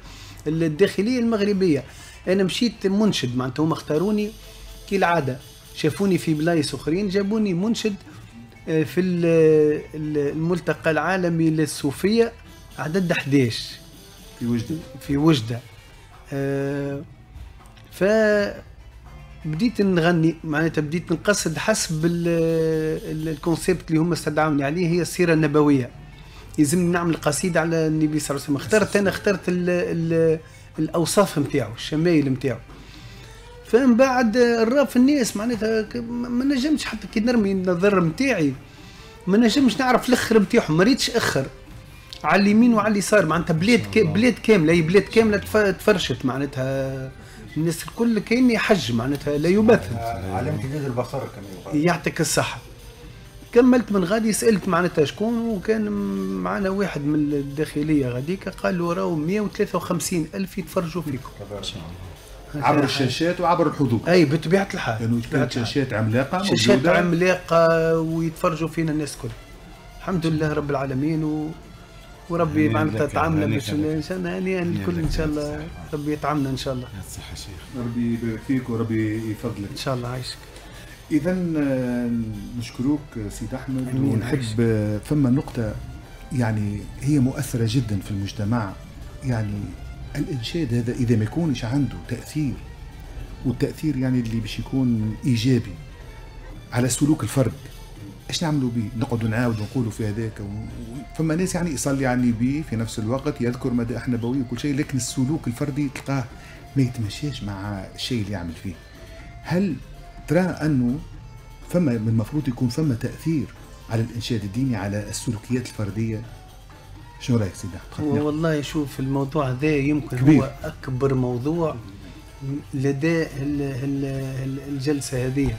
الداخلية المغربية. أنا مشيت منشد معناتها هما اختاروني كالعادة. شافوني في بلايص أخرين جابوني منشد آه، في الملتقى العالمي للصوفية عدد 11 في وجدة. في وجدة. آه، ف بديت نغني معناتها بديت نقصد حسب ال- الكونسيبت اللي هم استدعوني عليه هي السيرة النبوية. يلزمني نعمل قصيدة على النبي صلى الله عليه وسلم. اخترت أنا اخترت ال ال الأوصاف نتاعو الشمايل نتاعو فمن بعد الراف الناس معناتها ما ما نجمش حتى كي نرمي النظر نتاعي ما نجمش نعرف الأخر نتاعهم ما ريتش أخر. على اليمين وعلى اليسار معناتها بلاد كا بلاد كاملة هي بلاد كاملة تف- تفرشت معناتها. الناس الكل كأني حج معناتها لا يمثل علامة جديد البصر كما يقال يعطيك الصحة. كملت من غادي سألت معناتها شكون وكان معنا واحد من الداخلية غاديك قال له راهو 153 ألف يتفرجوا فيكم. عبر الشاشات وعبر الحضور أي بطبيعة الحال كانت الحال. شاشات عملاقة شاشات موجودة. عملاقة ويتفرجوا فينا الناس الكل الحمد لله رب العالمين و... وربي معناتها تعاملنا باش. إن شاء الله هنيئا الكل لك إن شاء يا الله ربي يطعمنا إن شاء الله. الصحة شيخ. ربي يبارك فيك وربي يفضلك. إن شاء الله عايشك. اذا نشكروك سيد أحمد. ونحب عايش. آه، ثم نقطة يعني هي مؤثرة جدا في المجتمع. يعني الإنشاد هذا إذا ما يكونش عنده تأثير والتأثير يعني اللي باش يكون إيجابي على سلوك الفرد إيش نعملوا به؟ نقعدوا نعاودوا نقولوا في هذاك و... فما ناس يعني يصلي على النبي في نفس الوقت يذكر مدائح نبويه وكل شيء لكن السلوك الفردي تلقاه ما يتمشاش مع الشيء اللي يعمل فيه. هل ترى أنه فما من المفروض يكون فما تأثير على الإنشاد الديني على السلوكيات الفردية؟ شنو رأيك سيدي؟ احمد؟ خلينا- والله شوف الموضوع ذا يمكن كبير. هو أكبر موضوع لدى ال- ال- ال- الجلسة هذه.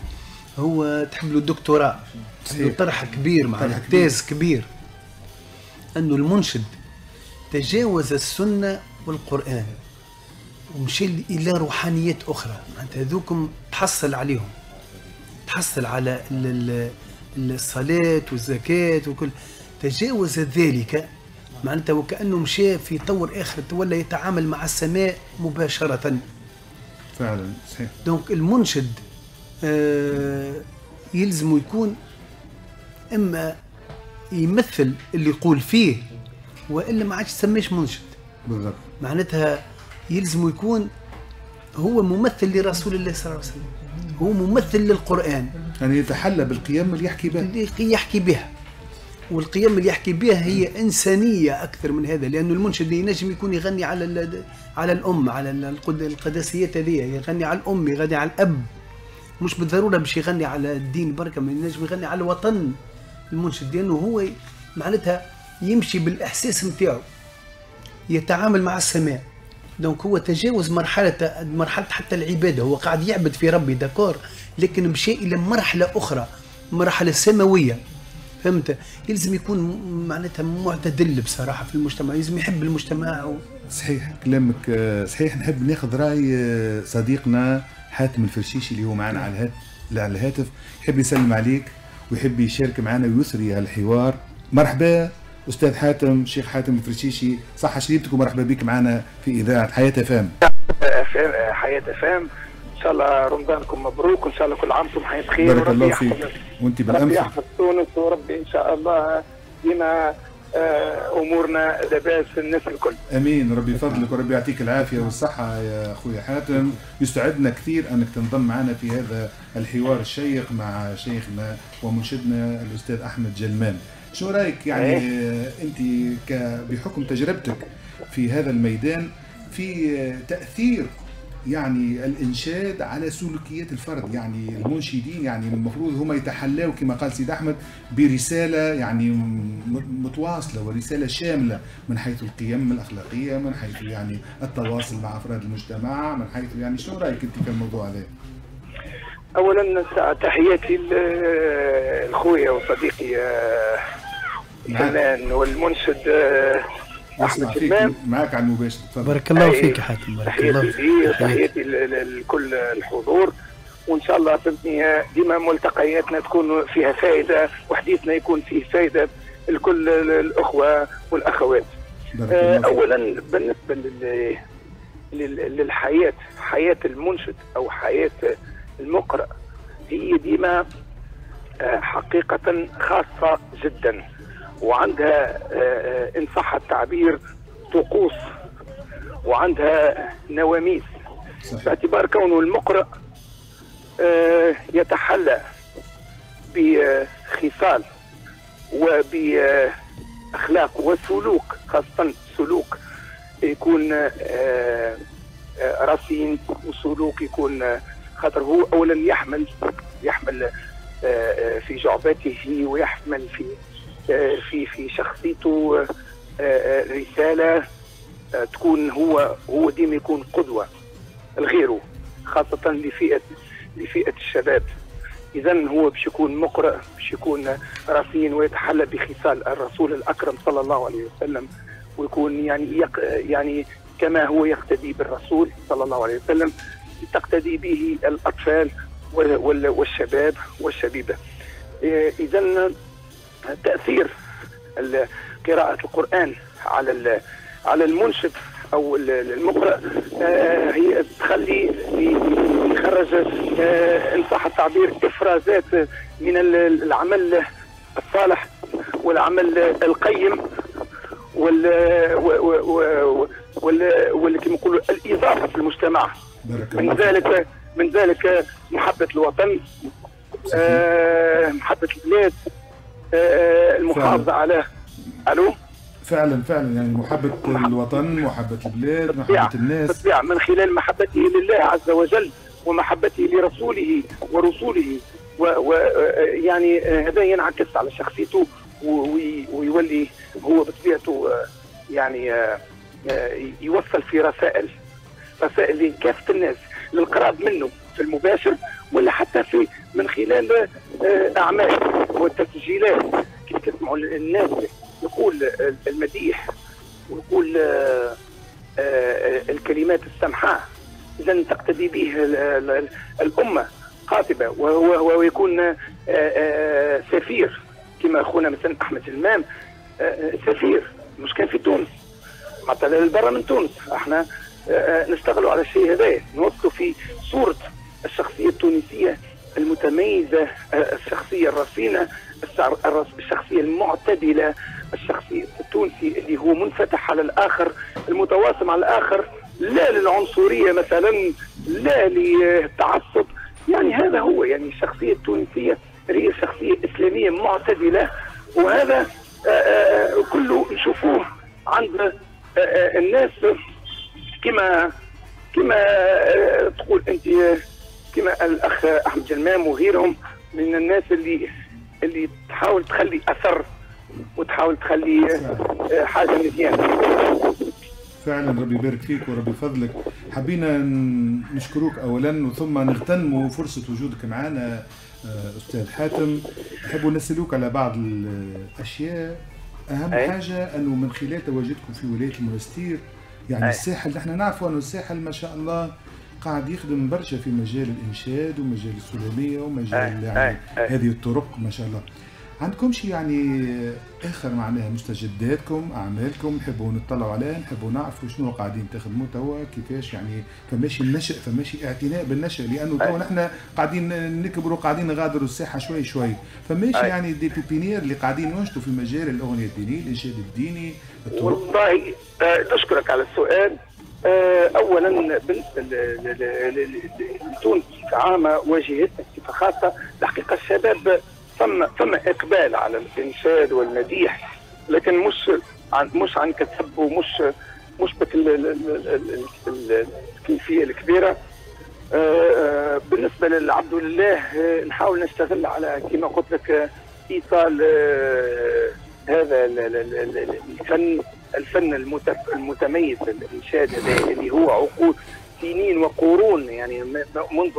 هو تحب له دكتوراه طرح كبير معناها. تيز كبير. أنه المنشد تجاوز السنة والقرآن ومشي إلى روحانيات أخرى. معناتها هذوكم تحصل عليهم. تحصل على ال- ال- الصلاة والزكاة وكل. تجاوز ذلك معناتها وكأنه مشى في طور آخر ولا يتعامل مع السماء مباشرة. فعلا صحيح. دونك المنشد آه يلزم يكون إما يمثل اللي يقول فيه وإلا ما عادش تسميش منشد. بالضبط. معناتها يلزم يكون هو ممثل لرسول الله صلى الله عليه وسلم. هو ممثل للقرآن. يعني يتحلى بالقيم اللي يحكي به اللي يحكي بها. والقيم اللي يحكي بها هي إنسانية أكثر من هذا لأنه المنشد ينجم يكون يغني على على الأم على ال- القد- القداسيات هذه يغني على الأم يغني على الأب. مش بالضرورة باش يغني على الدين بركة من ينجم يغني على الوطن المنشد لأنه هو معناتها يمشي بالإحساس نتاعو يتعامل مع السماء. donc هو تجاوز مرحلة مرحلة حتى العبادة هو قاعد يعبد في ربي d'accord لكن مشى إلى مرحلة أخرى مرحلة سماوية. فهمت؟ يلزم يكون معناتها معتدل بصراحة في المجتمع يلزم يحب المجتمع و... صحيح كلامك آه، صحيح. نحب ناخذ رأي آه، صديقنا حاتم الفرشيشي اللي هو معنا على الهاتف على الهاتف. يحب يسلم عليك ويحب يشارك معنا ويثري هالحوار مرحبا أستاذ حاتم شيخ حاتم الفرشيشي. صحة شريبتك ومرحبا بك معنا في إذاعة حياة فام FM حياة فام ان شاء الله رمضانكم مبروك وان شاء الله كل عام وأنتم بحياة خير بارك الله فيك. وأنت ربي بالأمس. يحفظ تونس وربي ان شاء الله ديما آه، أمورنا لاباس الناس الكل. آمين. ربي يفضلك وربي يعطيك العافية والصحة يا أخوي حاتم. يسعدنا كثير أنك تنضم معنا في هذا الحوار الشيق مع شيخنا ومنشدنا الأستاذ أحمد جلمان. شو رأيك يعني آه، أنت بحكم تجربتك في هذا الميدان في آه، تأثير يعني الإنشاد على سلوكيات الفرد يعني المنشدين يعني المفروض هم يتحلوا كما قال سيد أحمد برسالة يعني متواصلة ورسالة شاملة من حيث القيم الأخلاقية من حيث يعني التواصل مع أفراد المجتمع من حيث يعني شو رأيك أنت في الموضوع هذا؟ اولا تحياتي لخويا وصديقي آه، نعم. الفنان والمنشد آه، احمد معك على المباشر. تفضل. بارك الله. فيك يا حاتم بارك الله تحياتي فيك. تحياتي. لكل الحضور. وإن شاء الله باذن ديما ملتقياتنا تكون فيها فائده وحديثنا يكون فيه فائده لكل الأخوة والأخوات. اولا بالنسبة لل لل- للحياة حياة المنشد أو حياة المقرأ هي ديما آه، حقيقة خاصة جدا. وعندها آه، آه، إن صح التعبير طقوس وعندها نواميس. باعتبار كونه المقرئ آه، يتحلى بخصال وبأخلاق وسلوك خاصة سلوك يكون رصين وسلوك يكون خاطر هو اولا يحمل يحمل في جعبته ويحمل في في في شخصيته آه، آه، رسالة آه، تكون هو هو ديما يكون قدوة لغيره خاصة لفئة لفئة الشباب اذا هو باش يكون مقرئ باش يكون رصين ويتحلى بخصال الرسول الأكرم صلى الله عليه وسلم ويكون يعني يق يعني كما هو يقتدي بالرسول صلى الله عليه وسلم تقتدي به الأطفال وال- وال- والشباب والشبيبة. اذا تأثير قراءة القرآن على على المنشد أو ال- المقرئ آه، هي تخلي يخرج آه، ان صح التعبير إفرازات من ال- العمل الصالح والعمل القيم وال وال وال كما نقولوا الإضافة في المجتمع. من ذلك من ذلك محبة الوطن آه، محبة البلاد المحافظة فعلا. على ألو؟ فعلا فعلا يعني محبة الوطن محبة البلاد محبة الناس. بالطبيعة من خلال محبته لله عز وجل ومحبته لرسوله ورسوله. و و يعني هذا ينعكس على شخصيته ويولي هو بطبيعته آه، يعني آه، آه، يوصل في رسائل رسائل لكافة الناس للقراب منه في المباشر ولا حتى في من خلال آه، أعمال والتسجيلات كيف تسمعوا الناس يقول المديح ويقول آه، آه، الكلمات السمحاء إذا تقتدي به ال- ال- الأمة قاطبه وهو هو يكون آه، سفير. كما أخونا مثلا أحمد المام سفير. مش كان في تونس. معناتها للبرا من تونس. إحنا نشتغلوا على الشيء هذا. نوصلوا في صورة الشخصية التونسية المتميزة آه، الشخصية الرصينة الشعر- الرص- الشخصية المعتدلة الشخصي التونسي اللي هو منفتح على الآخر المتواصل مع الآخر لا للعنصرية مثلا لا للتعصب يعني هذا هو يعني الشخصية التونسية هي شخصية إسلامية معتدلة. وهذا آه، آه، كله نشوفوه عند الناس كما كما تقول آه، كما الأخ أحمد جلمام وغيرهم من الناس اللي اللي تحاول تخلي أثر وتحاول تخلي آه، حاجة مزيانة فعلا ربي يبارك فيك وربي يفضلك حبينا نشكروك اولا وثم نغتنموا فرصة وجودك معنا آه، أستاذ حاتم نحبوا نسألوك على بعض الأشياء أهم أي. حاجة أنه من خلال تواجدكم في ولاية المنستير يعني أي. الساحل نحن نعرفوا أنه الساحل ما شاء الله قاعد يخدم برشا في مجال الإنشاد ومجال السلامية ومجال أي. يعني أي. أي. هذه الطرق ما شاء الله عندكم شيء يعني آخر معناها مستجداتكم أعمالكم نحبوا نطلعوا عليها نحبوا نعرفوا شنو قاعدين تخدموا توا كيفاش يعني فماشي النشء فماشي اعتناء بالنشء لأنه توا أي. نحن قاعدين نكبروا قاعدين نغادروا الساحه شوي شوي فماشي أي. يعني دي بيبينير اللي قاعدين ينشطوا في مجال الأغنية الدينية الإنشاد الديني الطرق والله آه، نشكرك على السؤال آه، اولا بالنسبة لتونس بصفه عامه وجهتنا بصفه خاصه الحقيقة الشباب ثم ثم اقبال على الانشاد والمديح لكن مش عن مش عن كسب ومش مش الكيفيه الكبيره آه، آه، بالنسبة للعبد لله آه، نحاول نشتغل على كما قلت لك آه، ايصال آه، هذا ال- ال- ال- ال- الفن الفن المت- المتميز الإنشاد اللي هو عقود سنين وقرون يعني منذ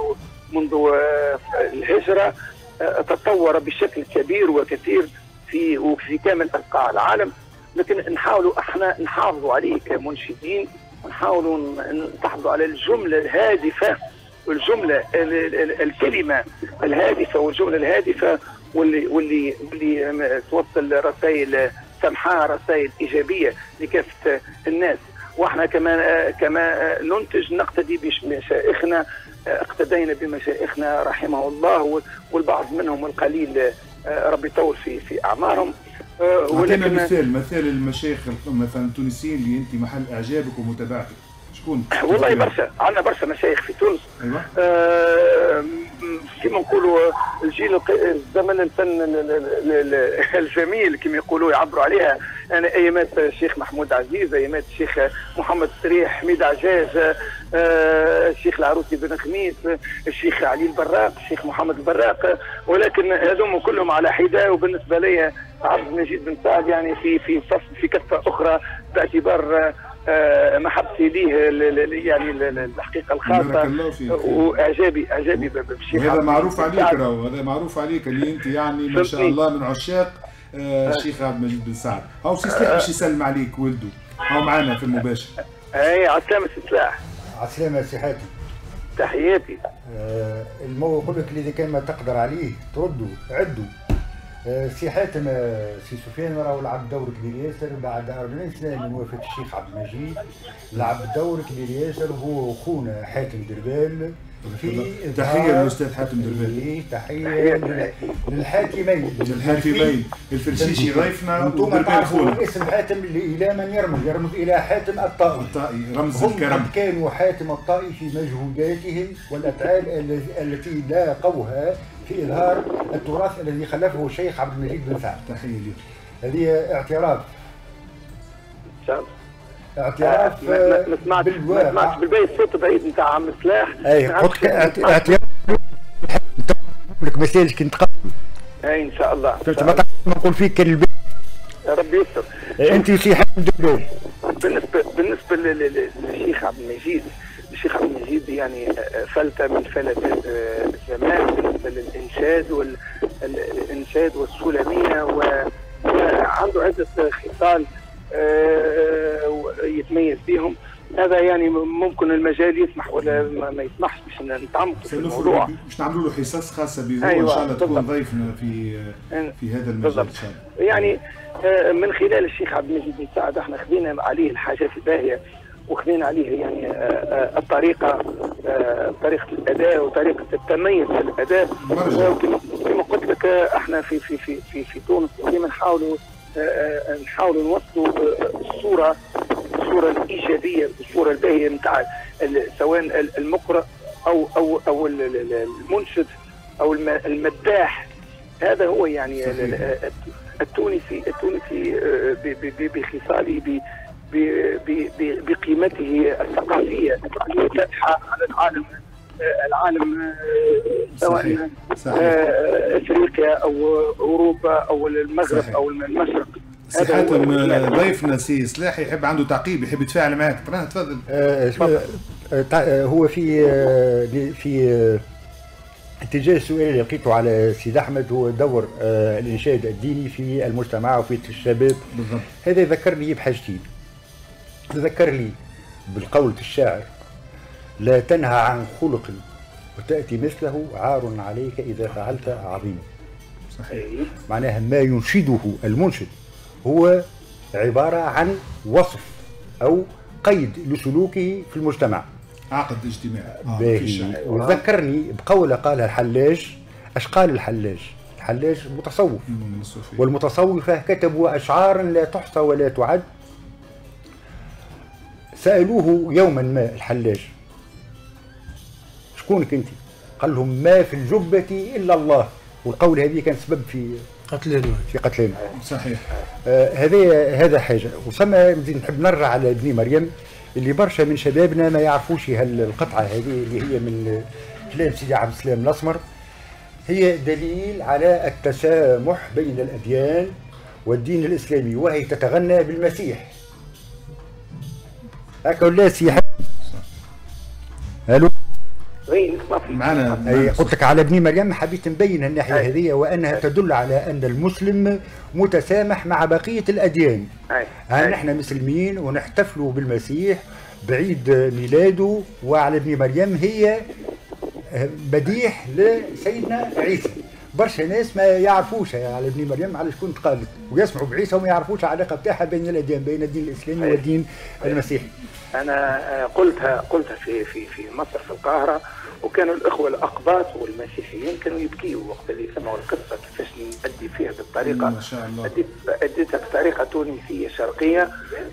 منذ آه، الهجرة آه، تطور بشكل كبير وكثير في وفي كامل أنقاع العالم. لكن نحاولوا إحنا نحافظوا عليه كمنشدين ونحاولوا ن- نحافظوا على الجملة الهادفة والجمله ال- ال- الكلمة الهادفة والجملة الهادفة واللي واللي واللي م- توصل رسائل سمحاء رسائل إيجابية لكافة الناس. وإحنا كما كما ننتج نقتدي بمشايخنا اقتدينا بمشايخنا رحمه الله والبعض منهم القليل ربي يطول في في أعمارهم. ولكن مثال مثال المشايخ مثلا التونسيين اللي أنت محل إعجابك ومتابعتك. شكون؟ والله برشا عندنا برشا مشايخ في تونس. أيوه. آه، كما نقولوا الجيل الق- زمن الفن ال- ال- ال- الجميل كما يقولوا يعبروا عليها. أنا أيامات الشيخ محمود عزيز أيامات الشيخ محمد سريح حميد عجاج آه، الشيخ العروسي بن خميس الشيخ علي البراق الشيخ محمد البراق. ولكن هذوم كلهم على حدة. وبالنسبة لي عبد المجيد بن سعد يعني في في في كفه أخرى باعتبار محبتي ليه يعني الحقيقة بارك الخاصه الله فيك. واعجابي إعجابي ب- بالشيخ وهذا عبد معروف عليك. راهو هذا معروف عليك اللي أنت يعني ما شاء. الله من عشاق آه، الشيخ عبد المجيد بن سعد. هاو سي سلاح باش يسلم عليك ولده هاو معنا في المباشر. اي على سلامة السلاح عسلامة سي حاتم. تحياتي. آه، المو يقول لك اللي إذا كان ما تقدر عليه تردوا عدوا آه، سي حاتم آه، سي سفيان راهو لعب دور كبير ياسر بعد 40 سنه من وفاه الشيخ عبد المجيد. لعب دور كبير ياسر هو واخونا حاتم دربال في تحية إظهار- للأستاذ حاتم دربال. إيه، تحية لل- للحاكمين. الحاكمين الفرشيشي ضيفنا ودربال خونا. اسم حاتم إلى من يرمز يرمز إلى حاتم الطائي. الطائي رمز الكرم. كانوا حاتم الطائي في مجهوداتهم والأفعال التي لاقوها في إظهار التراث الذي خلفه الشيخ عبد المجيد بن سعد. تحية لك هذه اعتراف. اعتراف ما- ما- سمعتش ما سمعتش بالباهي الصوت بعيد نتاع عم سلاح. أي قلت اعتراف. لك مسائل كنت قبل. اي إن شاء الله. إن فهمت شاء ما الله. تعرف ما نقول فيك كان البيت ربي يستر. أنت في دربال بالنسبة بالنسبة لل- لل- للشيخ عبد المجيد. الشيخ عبد المجيد يعني آه، فلتة من فلتات آه، الزمان بالنسبة للانشاد والانشاد والسلميه و- وعنده عدة خصال آه، يتميز بهم هذا يعني ممكن المجال يسمح ولا ما يسمحش باش نتعمق في الموضوع باش نعملوا له حصص خاصة به هو ان أيوة، شاء الله تكون. ضيفنا في في هذا المجال بالضبط. يعني من خلال الشيخ عبد المجيد بن سعد إحنا خذينا عليه الحاجات الباهية وخذينا عليه يعني آه، آه، الطريقة آه، طريقة الأداء وطريقة التميز في الأداء. وكما كما قلت لك إحنا في في في في, في تونس دائما نحاولوا نحاولوا نوصلوا الصورة الصورة الإيجابية الصورة الباهية نتاع سواء ال- المقرئ أو أو أو ال- ال- ال- المنشد أو الم- المداح. هذا هو يعني التونسي التونسي بخصاله بقيمته الثقافية الفاتحه على العالم العالم سواء صحيح. صحيح. آه، إفريقيا أو أوروبا أو المغرب صحيح. أو المشرق سي حاتم يعني. ضيفنا سي سلاح يحب عنده تعقيب يحب يتفاعل معك تفضل آه، آه، هو في في اتجاه السؤال اللي لقيته على سيد أحمد هو دور الإنشاد الديني في المجتمع وفي الشباب بالضبط هذا ذكرني بحاجتين ذكر لي بالقول الشاعر لا تنهى عن خلق وتأتي مثله عار عليك إذا فعلت عظيم. صحيح. معناها ما ينشده المنشد هو عبارة عن وصف أو قيد لسلوكه في المجتمع. عقد اجتماعي. آه،. وذكرني بقولة قالها الحلاج اش قال الحلاج. الحلاج متصوف. والمتصوفة كتبوا أشعارا لا تحصى ولا تعد. سألوه يوما ما الحلاج. شكونك أنت؟ قال لهم ما في الجبة إلا الله. والقول هذه كان سبب في قتلنا في قتلنا صحيح. آه، هذا هذا حاجة. وثم نزيد نحب نرجع على ابن مريم اللي برشا من شبابنا ما يعرفوش هالقطعه هذه اللي هي من كلام سيدي عبد السلام الأسمر. هي دليل على التسامح بين الأديان والدين الإسلامي وهي تتغنى بالمسيح. هكا ولا سي حب ألو غير نسمع فيك. معنا قلت لك على ابن مريم حبيت نبين الناحية أي. هذه وأنها تدل على أن المسلم متسامح مع بقية الأديان أي. ها. نحن مسلمين ونحتفلوا بالمسيح بعيد ميلاده وعلى ابن مريم هي مديح لسيدنا عيسى برشا ناس ما يعرفوش. على ابن مريم على شكون تقالت ويسمعوا بعيسى وما يعرفوش العلاقه بتاعها بين الأديان بين الدين الإسلامي أي. والدين المسيحي. أنا قلتها قلتها في في في مصر في القاهرة. وكانوا الأخوة الأقباط والمسيحيين كانوا يبكيوا وقت اللي سمعوا القصة كيفاش نأدي فيها بالطريقة. ما شاء الله. أديتها بطريقة تونسية شرقية.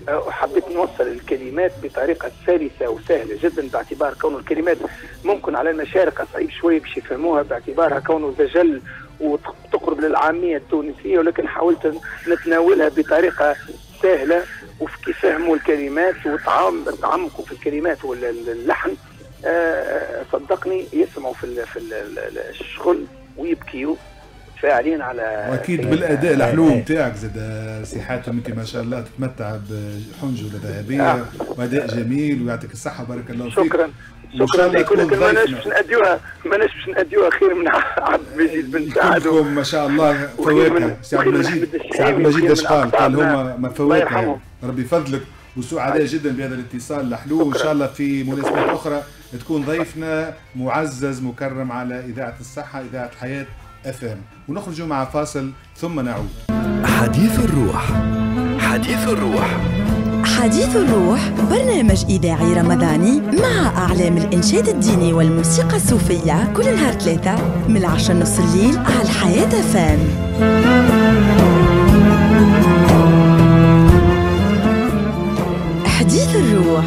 آه، وحبيت نوصل الكلمات بطريقة سلسة وسهلة جدا باعتبار كون الكلمات ممكن على المشارقه صعيب شوية باش يفهموها باعتبارها كونه دجل وتقرب للعامية التونسية ولكن حاولت نتناولها بطريقة سهلة وفي يفهموا الكلمات وتعم- تعمقوا في الكلمات واللحن. صدقني يسمعوا في في ال- ال- الشغل ويبكيوا فاعلين على وأكيد. بالأداء الحلو نتاعك زاد سي حاتم انت ما شاء الله تتمتع بحنجره ذهبيه آه. وأداء جميل ويعطيك الصحة بارك الله فيك شكرا شكرا الله لك تكون ولكن ما ضيفنا. باش نأديوها ما باش نأديوها خير من عبد المجيد بن سعد كلكم ما شاء الله فواكه سي عبد المجيد سي عبد المجيد اش قال؟ قال. هما ما الله فواكه. ربي يفضلك وسعداء جدا بهذا الاتصال. الحلو وان. شاء الله في مناسبات أخرى تكون ضيفنا معزز مكرم على إذاعة الصحة إذاعة الحياة FM. ونخرج مع فاصل ثم نعود. حديث الروح. حديث الروح. حديث الروح برنامج إذاعي رمضاني مع أعلام الإنشاد الديني والموسيقى الصوفية كل نهار ثلاثة من العشرة نص الليل على الحياة فام الروح.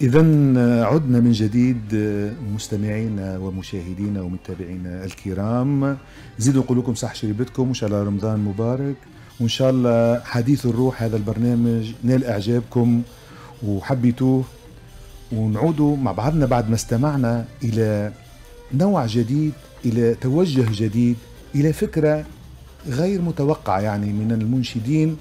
إذا عدنا من جديد مستمعينا ومشاهدينا ومتابعينا الكرام. زيدوا قلوبكم صح شريبتكم وإن شاء الله رمضان مبارك. وإن شاء الله حديث الروح هذا البرنامج نال إعجابكم وحبيتوه. ونعودوا مع بعضنا بعد ما استمعنا إلى نوع جديد إلى توجه جديد إلى فكرة غير متوقعة يعني من المنشدين.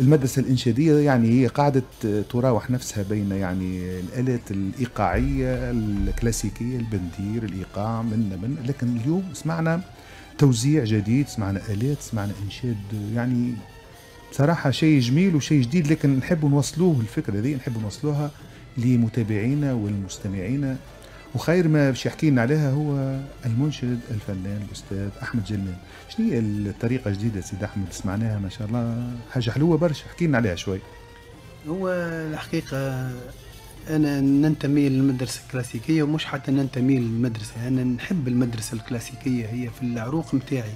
المدرسة الإنشادية يعني هي قاعدة تراوح نفسها بين يعني الآلات الإيقاعية الكلاسيكية البندير الإيقاع من من. لكن اليوم سمعنا توزيع جديد سمعنا آلات سمعنا إنشاد يعني بصراحة شيء جميل وشيء جديد. لكن نحب نوصلوه الفكرة دي نحب نوصلوها لمتابعينا والمستمعين. وخير ما باش يحكي لنا عليها هو المنشد الفنان الأستاذ أحمد جلمان شنو هي الطريقة الجديدة سيدي أحمد؟ سمعناها ما شاء الله. حاجة حلوة برشا احكي لنا عليها شوي. هو الحقيقة أنا ننتمي للمدرسة الكلاسيكية ومش حتى ننتمي للمدرسة أنا نحب المدرسة الكلاسيكية هي في العروق متاعي.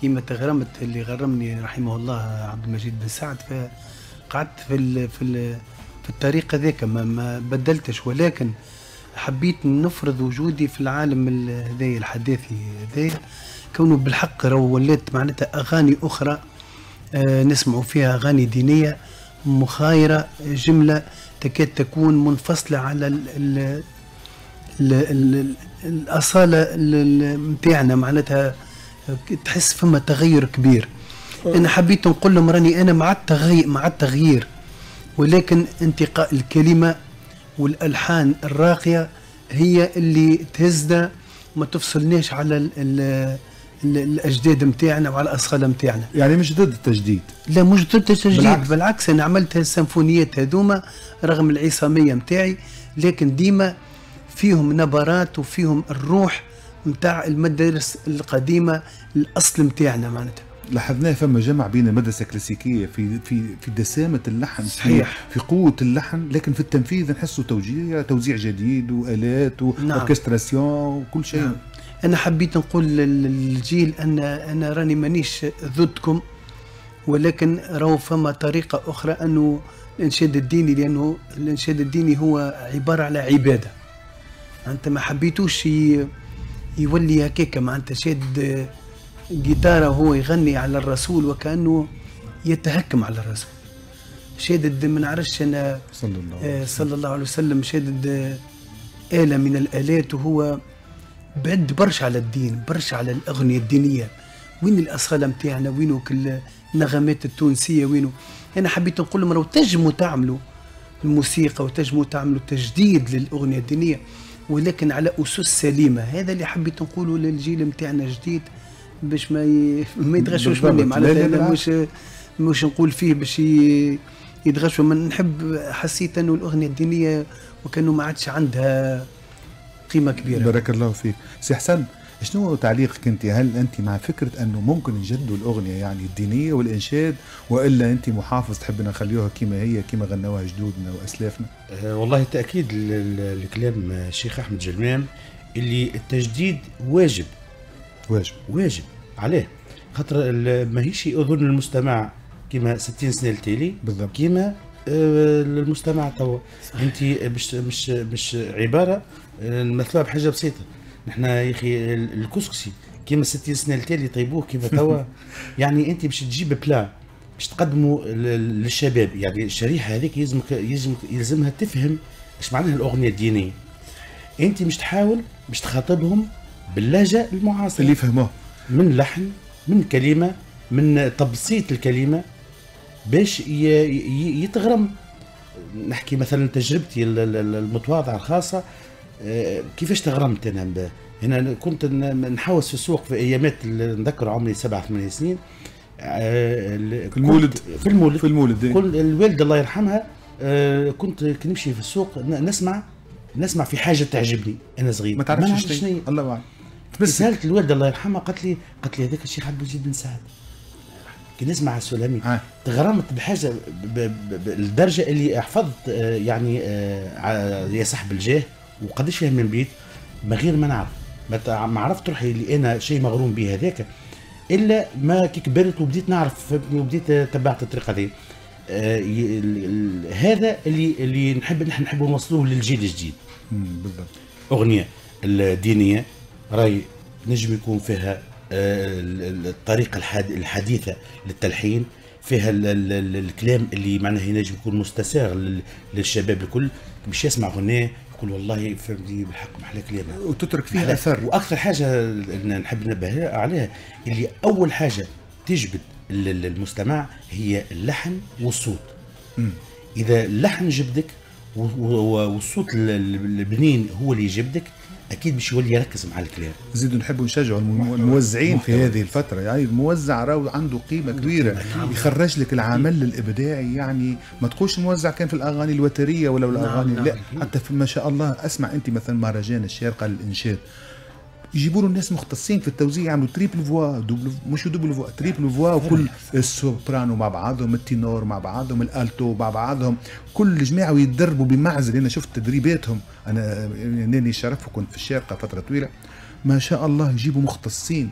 كيما تغرمت اللي غرمني رحمه الله عبد المجيد بن سعد فقعدت في ال في ال في الطريق هذاك ما, ما بدلتش. ولكن حبيت نفرض وجودي في العالم ال- هذايا الحداثي هذايا كونه بالحق راهو ولات معناتها أغاني أخرى آه، نسمعوا فيها أغاني دينية مخايرة جملة تكاد تكون منفصلة على ال ال ال ال الأصالة متاعنا. معناتها تحس فما تغير كبير. أنا حبيت نقول لهم راني أنا مع التغيير مع التغيير ولكن انتقاء الكلمة والألحان الراقية هي اللي تهزنا وما تفصلناش على ال ال ال الأجداد متاعنا وعلى الأصالة متاعنا. يعني مش ضد التجديد. لا مش ضد التجديد بالعكس. بالعكس, أنا عملت السيمفونيات هذوما رغم العصامية متاعي لكن ديما فيهم نبرات وفيهم الروح متاع المدارس القديمة الأصل متاعنا معناتها. لاحظناه فما جمع بين المدرسة الكلاسيكية في في في دسامة اللحن صحيح. في, قوة اللحن لكن في التنفيذ نحسه توزيع توزيع جديد وآلات نعم. واوركستراسيون وكل شيء نعم. أنا حبيت نقول لل- للجيل ان أنا راني مانيش ضدكم ولكن راهو فما طريقة أخرى أنه الإنشاد الديني لأنه الإنشاد الديني هو عبارة على عبادة أنت ما حبيتوش يولي هكاك معناتها شاد جيتاره وهو يغني على الرسول وكأنه يتهكم على الرسول. شادد ما نعرفش أنا صلى الله عليه آه، وسلم. صلى الله عليه وسلم شادد آه، آلة من الآلات وهو بعد برشا على الدين برشا على الأغنية الدينية. وين الأصالة متاعنا؟ وينو كل النغمات التونسية؟ وينو؟ أنا حبيت نقول لهم لو تنجموا تعملوا الموسيقى وتنجموا تعملوا تجديد للأغنية الدينية ولكن على أسس سليمة. هذا اللي حبيت نقوله للجيل متاعنا جديد باش ما ي... ما يتغشوش. مني. معناتها بالعكس. مش مش نقول فيه باش ي... يتغشوا من نحب حسيت أنه الأغنية الدينية وكأنه ما عادش عندها قيمة كبيرة. بارك الله فيك. سي حسن شنو تعليقك أنت؟ هل أنت مع فكرة أنه ممكن نجدوا الأغنية يعني الدينية والإنشاد وإلا أنت محافظ تحب نخليوها كما هي كما غنوها جدودنا وأسلافنا؟ آه، والله ل- لكلام الشيخ أحمد جلمام اللي التجديد واجب. واجب. واجب. عليه. خاطر ماهيش اذن المستمع كما 60 سنة التالي بالضبط. كما آه، المستمع توا. انت مش مش مش عبارة آه، نمثلوها بحاجة بسيطة. نحن يا أخي ال- الكسكسي كما 60 سنة التالي طيبوه كيما توا. يعني انت باش تجيب بلان باش تقدمه ل- للشباب. يعني الشريحة هذيك يلزمك يلزمك يلزمها تفهم إيش معناها الأغنية الدينية. انت مش تحاول باش تخاطبهم باللهجة المعاصرة. اللي يفهموه. من لحن من كلمة من تبسيط الكلمة باش يتغرم. نحكي مثلا تجربتي ال- ال- ال- المتواضعة الخاصة آه، كيفاش تغرمت أنا هنا كنت نحوس في السوق في أيامات نذكر عمري سبع ثمان سنين. آه، في المولد. في المولد. في المولد إيه. كل الوالده الله يرحمها آه، كنت نمشي في السوق نسمع نسمع في حاجة تعجبني. أنا صغير. ما تعرفش شنو. الله أعلم. تمسك سالت الوالدة الله يرحمها قالت لي قالت لي هذاك الشيخ عبد المجيد بن سعد. كي نسمع السلامي آه. تغرمت بحاجة للدرجه اللي حفظت آه، يعني آه، يا صاحب الجاه وقداش فيها من بيت من غير ما نعرف. ما ما عرفت روحي اللي أنا شيء مغروم به هذاك إلا ما كي كبرت وبديت نعرف وبديت تبعت الطريقة هذه. هذا اللي اللي نحب نحن نحب نوصلوه للجيل الجديد. بالضبط. أغنية الدينية. راي نجم يكون فيها آه، ال- ال- الطريقة الحديثة للتلحين فيها ال ال ال الكلام اللي معناه ينجم يكون مستساغ لل- للشباب الكل باش يسمع اغنيه يقول والله فهمتني بالحق محلى كلامها. وتترك فيها. اثر وأكثر حاجة نحب ننبه عليها اللي أول حاجة تجبد ال- ال- المستمع هي اللحن والصوت. إذا اللحن جبدك والصوت ال- ال- البنين هو اللي يجبدك أكيد باش يولي يركز مع الكلام نزيدوا نحبوا نشجعوا الم- الموزعين في هذه الفترة. يعني الموزع راهو عنده قيمة كبيرة. يخرج لك العمل الإبداعي. يعني ما تقولش الموزع كان في الأغاني الوترية ولا الأغاني. نعم، لا أكيد. حتى في ما شاء الله. أسمع أنت مثلا مهرجان الشارقة للإنشاد. يجيبوا له الناس مختصين في التوزيع يعملوا triple voix double مش double voix triple voix وكل ال soprano مع بعضهم ال ténor مع بعضهم ال alto مع بعضهم كل جماعة ويتدربوا بمعزل. أنا شفت تدريباتهم. أنا انني شرف وكنت في الشارقة فترة طويلة. ما شاء الله يجيبوا مختصين.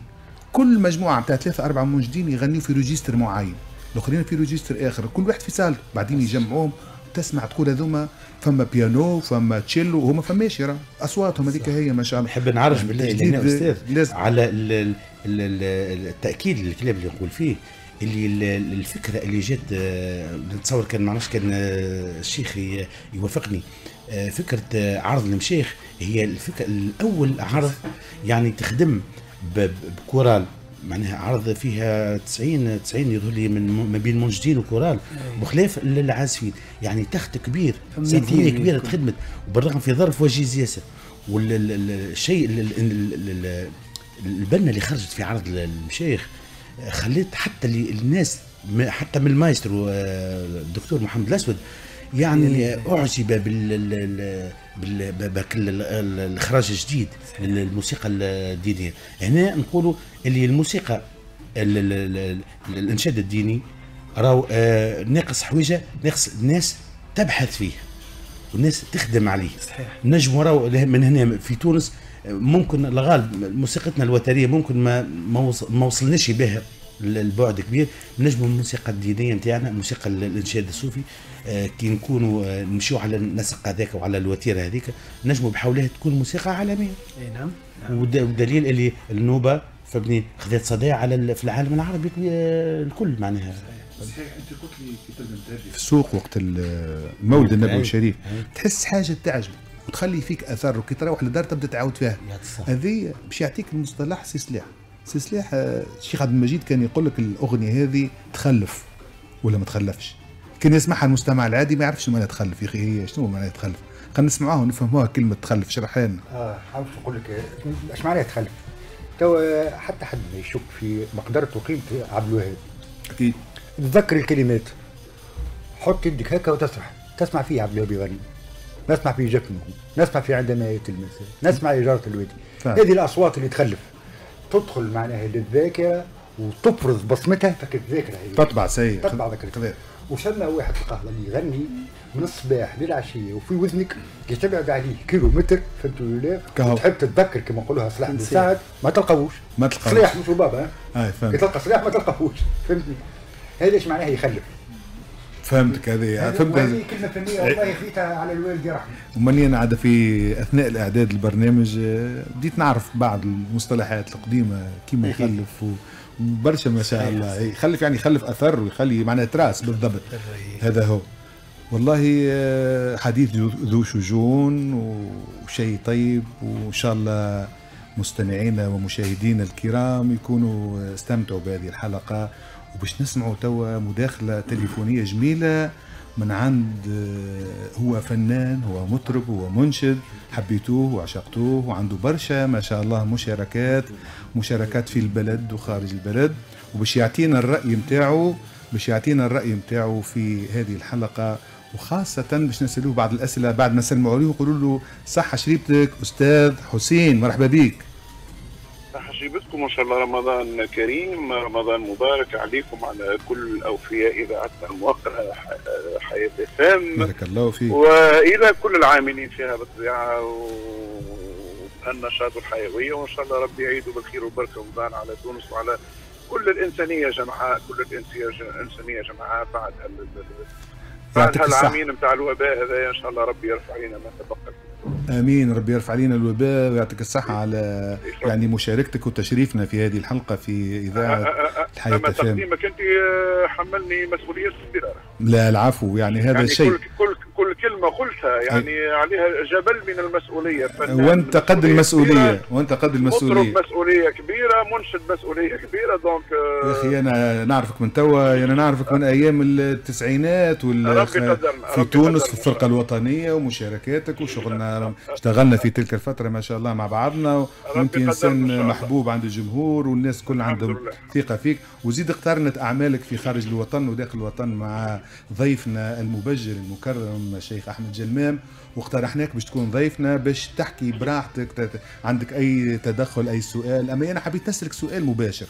كل مجموعة بتاع ثلاثة أربعة منشدين يغنيوا في registre معين. الأخرين في registre آخر. كل واحد في سالته بعدين يجمعوهم. تسمع تقول هذوما فما بيانو فما تشيلو وهما فماش راه أصواتهم هذيك هي ما شاء الله. نحب نعرج بالله لهنا أستاذ لازم. على ال- ال- ال- ال- التأكيد للكلام اللي نقول فيه اللي ال- الفكرة اللي جات آه، نتصور كان معرفش كان آه، الشيخ يوافقني. آه، فكرة عرض المشايخ هي الفكرة الأول عرض يعني تخدم بكورال. معناها عرض فيها 90 90 يظهر لي من ما بين منشدين وكورال. بخلاف العازفين. يعني تخت كبير سيمفونيه كبيره. تخدمت. وبالرغم في ظرف وجيز ياسر والشيء البنه اللي خرجت في عرض المشايخ خليت حتى الناس حتى من المايسترو آه، الدكتور محمد الأسود يعني أعجب بال ال- بال- بك ال- ال- الإخراج الجديد للموسيقى الدينيه هنا نقولوا اللي الموسيقى ال- ال- ال- ال- الإنشاد الديني راهو آه، ناقص حويجه ناقص الناس تبحث فيه والناس تخدم عليه. صحيح. نجم راهو من هنا في تونس ممكن الغالب موسيقتنا الوترية ممكن ما ما وص- ما وصلناش بها البعد كبير. نجم الموسيقى الدينية نتاعنا الموسيقى ال- الإنشاد الصوفي آه، كي نكونوا آه، نمشيو على النسق هذاك وعلى الوتيرة هذيك نجموا بحولها تكون موسيقى عالمية. إي نعم ود- والدليل اللي النوبة فبني خذت صدى على ال- في العالم العربي آه، الكل معناها. أنت قلت لي كي تبدا في السوق وقت ال- المولد النبوي. الشريف. تحس حاجة تعجبك وتخلي فيك اثر وكي تروح للدار تبدأ تعاود فيها. هذه باش يعطيك المصطلح سي سلاح. سي سلاح آه، الشيخ عبد المجيد كان يقول لك الأغنية هذه تخلف ولا ما تخلفش. كان يسمعها المستمع العادي ما يعرفش شنو معناها تخلف. يا أخي هي شنو معناها تخلف؟ خلينا نسمعوها ونفهموها كلمة تخلف شرحها لنا آه عاوز نقول لك آه، إيش معناها تخلف؟ تو حتى حد ما يشك في مقدرة وقيمة عبد الوهاب أكيد. تذكر الكلمات. حط يدك هكا وتسرح. تسمع فيه عبد الوهاب يغني نسمع في جفنه. نسمع في عندما يتلمس نسمع إجارة الوادي. هذه الأصوات اللي تخلف. تدخل معناها للذاكرة وتفرز بصمتها. فكالذاكرة هي؟ تطبع سيء تطبع ذاكرتك. وسمى واحد اللي يغني من الصباح للعشية وفي وزنك يتبعد عليه كيلو متر فهمتوا ولا لا؟ تحب تتذكر كما نقولوها صلاح بن سعد ما تلقاوش. ما تلقاوش. صلاح مش بابا هاي كي فهمت. تلقى صلاح ما تلقاهوش فهمتني؟ هذا إيش معناه يخلف؟ فهمتك هذه فهمت. كلمة فنية والله خذيتها على الوالد يرحمه. وماني أنا عاد في أثناء الإعداد البرنامج آه، بديت نعرف بعض المصطلحات القديمة كيما يخلف و- وبرشا ما شاء الله يخلف يعني يخلف أثر ويخلي معناها تراس بالضبط. هذا هو. والله آه، حديث ذو- ذو شجون وشيء طيب وإن شاء الله مستمعينا ومشاهدينا الكرام يكونوا استمتعوا بهذه الحلقة. وباش نسمعوا توا مداخلة تليفونية جميلة من عند آه، هو فنان هو مطرب هو منشد حبيتوه وعشقتوه وعنده برشا ما شاء الله مشاركات مشاركات في البلد وخارج البلد. وباش يعطينا الرأي متاعه باش يعطينا الرأي متاعه في هذه الحلقة. وخاصة باش نسألوه بعض الأسئلة بعد ما نسلموا عليه ونقولوا له صحة شريبتك أستاذ حسين مرحبا بك. حشيبتكم ان شاء الله رمضان كريم رمضان مبارك عليكم على كل اوفياء اذاعتنا الموقره حياة فام بارك الله فيك. وإلى كل العاملين فيها بالطبيعه والنشاط والحيويه وإن شاء الله ربي يعيدوا بالخير والبركة رمضان على تونس وعلى كل الإنسانية جمعاء كل الانسانيه جمعاء بعد هال- بعد هالعامين نتاع الوباء هذا. إن شاء الله ربي يرفع علينا ما تبقى. آمين. ربي يرفع علينا الوباء ويعطيك الصحة على يعني مشاركتك وتشريفنا في هذه الحلقة في إذاعة الحياة أما تقديمك أنت حملني مسؤولية كبيره لا العفو يعني هذا يعني الشيء كل كل كل كلمة قلتها يعني عليها جبل من المسؤولية وانت قد المسؤولية وانت قد مطرب المسؤولية مسؤولية كبيرة منشد مسؤولية كبيرة دونك آه، يا أخي أنا نعرفك من توا أنا نعرفك من أيام التسعينات وال في تونس في. الفرقة الوطنية ومشاركاتك وشغلنا اشتغلنا في تلك الفترة ما شاء الله مع بعضنا وأنت إنسان. محبوب عند الجمهور والناس كل عندهم. ثقة فيك وزيد اقترنت أعمالك في خارج الوطن وداخل الوطن مع ضيفنا المبجل المكرم الشيخ أحمد جلمام واقترحناك باش تكون ضيفنا باش تحكي براحتك عندك أي تدخل أي سؤال. أما أنا حبيت نسالك سؤال مباشر.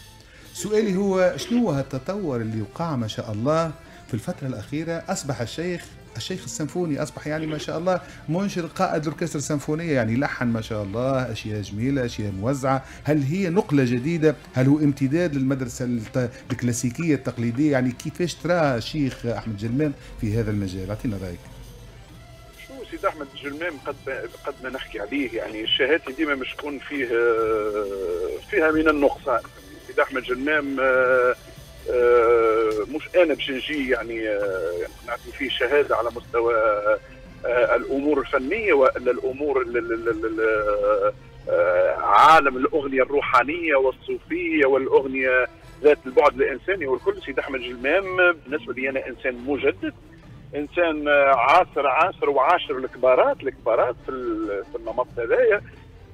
سؤالي هو شنو هو التطور اللي وقع ما شاء الله في الفترة الأخيرة؟ أصبح الشيخ الشيخ السيمفوني أصبح يعني ما شاء الله منشد قائد الأوركسترا السيمفونية يعني لحن ما شاء الله أشياء جميلة أشياء موزعة. هل هي نقلة جديدة؟ هل هو امتداد للمدرسة الكلاسيكية التقليدية؟ يعني كيفاش ترى الشيخ أحمد جلمان في هذا المجال؟ أعطينا رأيك. سيد أحمد الجلمام قد قد ما نحكي عليه يعني شهادتي ديما مش تكون فيه آه، فيها من النقصان. سيد أحمد جلمام آه، آه، مش أنا باش نجي يعني نعطي فيه شهادة على مستوى الأمور الفنية والا الأمور ال- ال- ال- ال- عالم الأغنية الروحانية والصوفية والأغنية ذات البعد الإنساني والكل. سيد أحمد جلمام بالنسبة لي أنا إنسان مجدد. إنسان عاصر عاصر وعاشر الكبارات الكبارات في في النمط هذايا.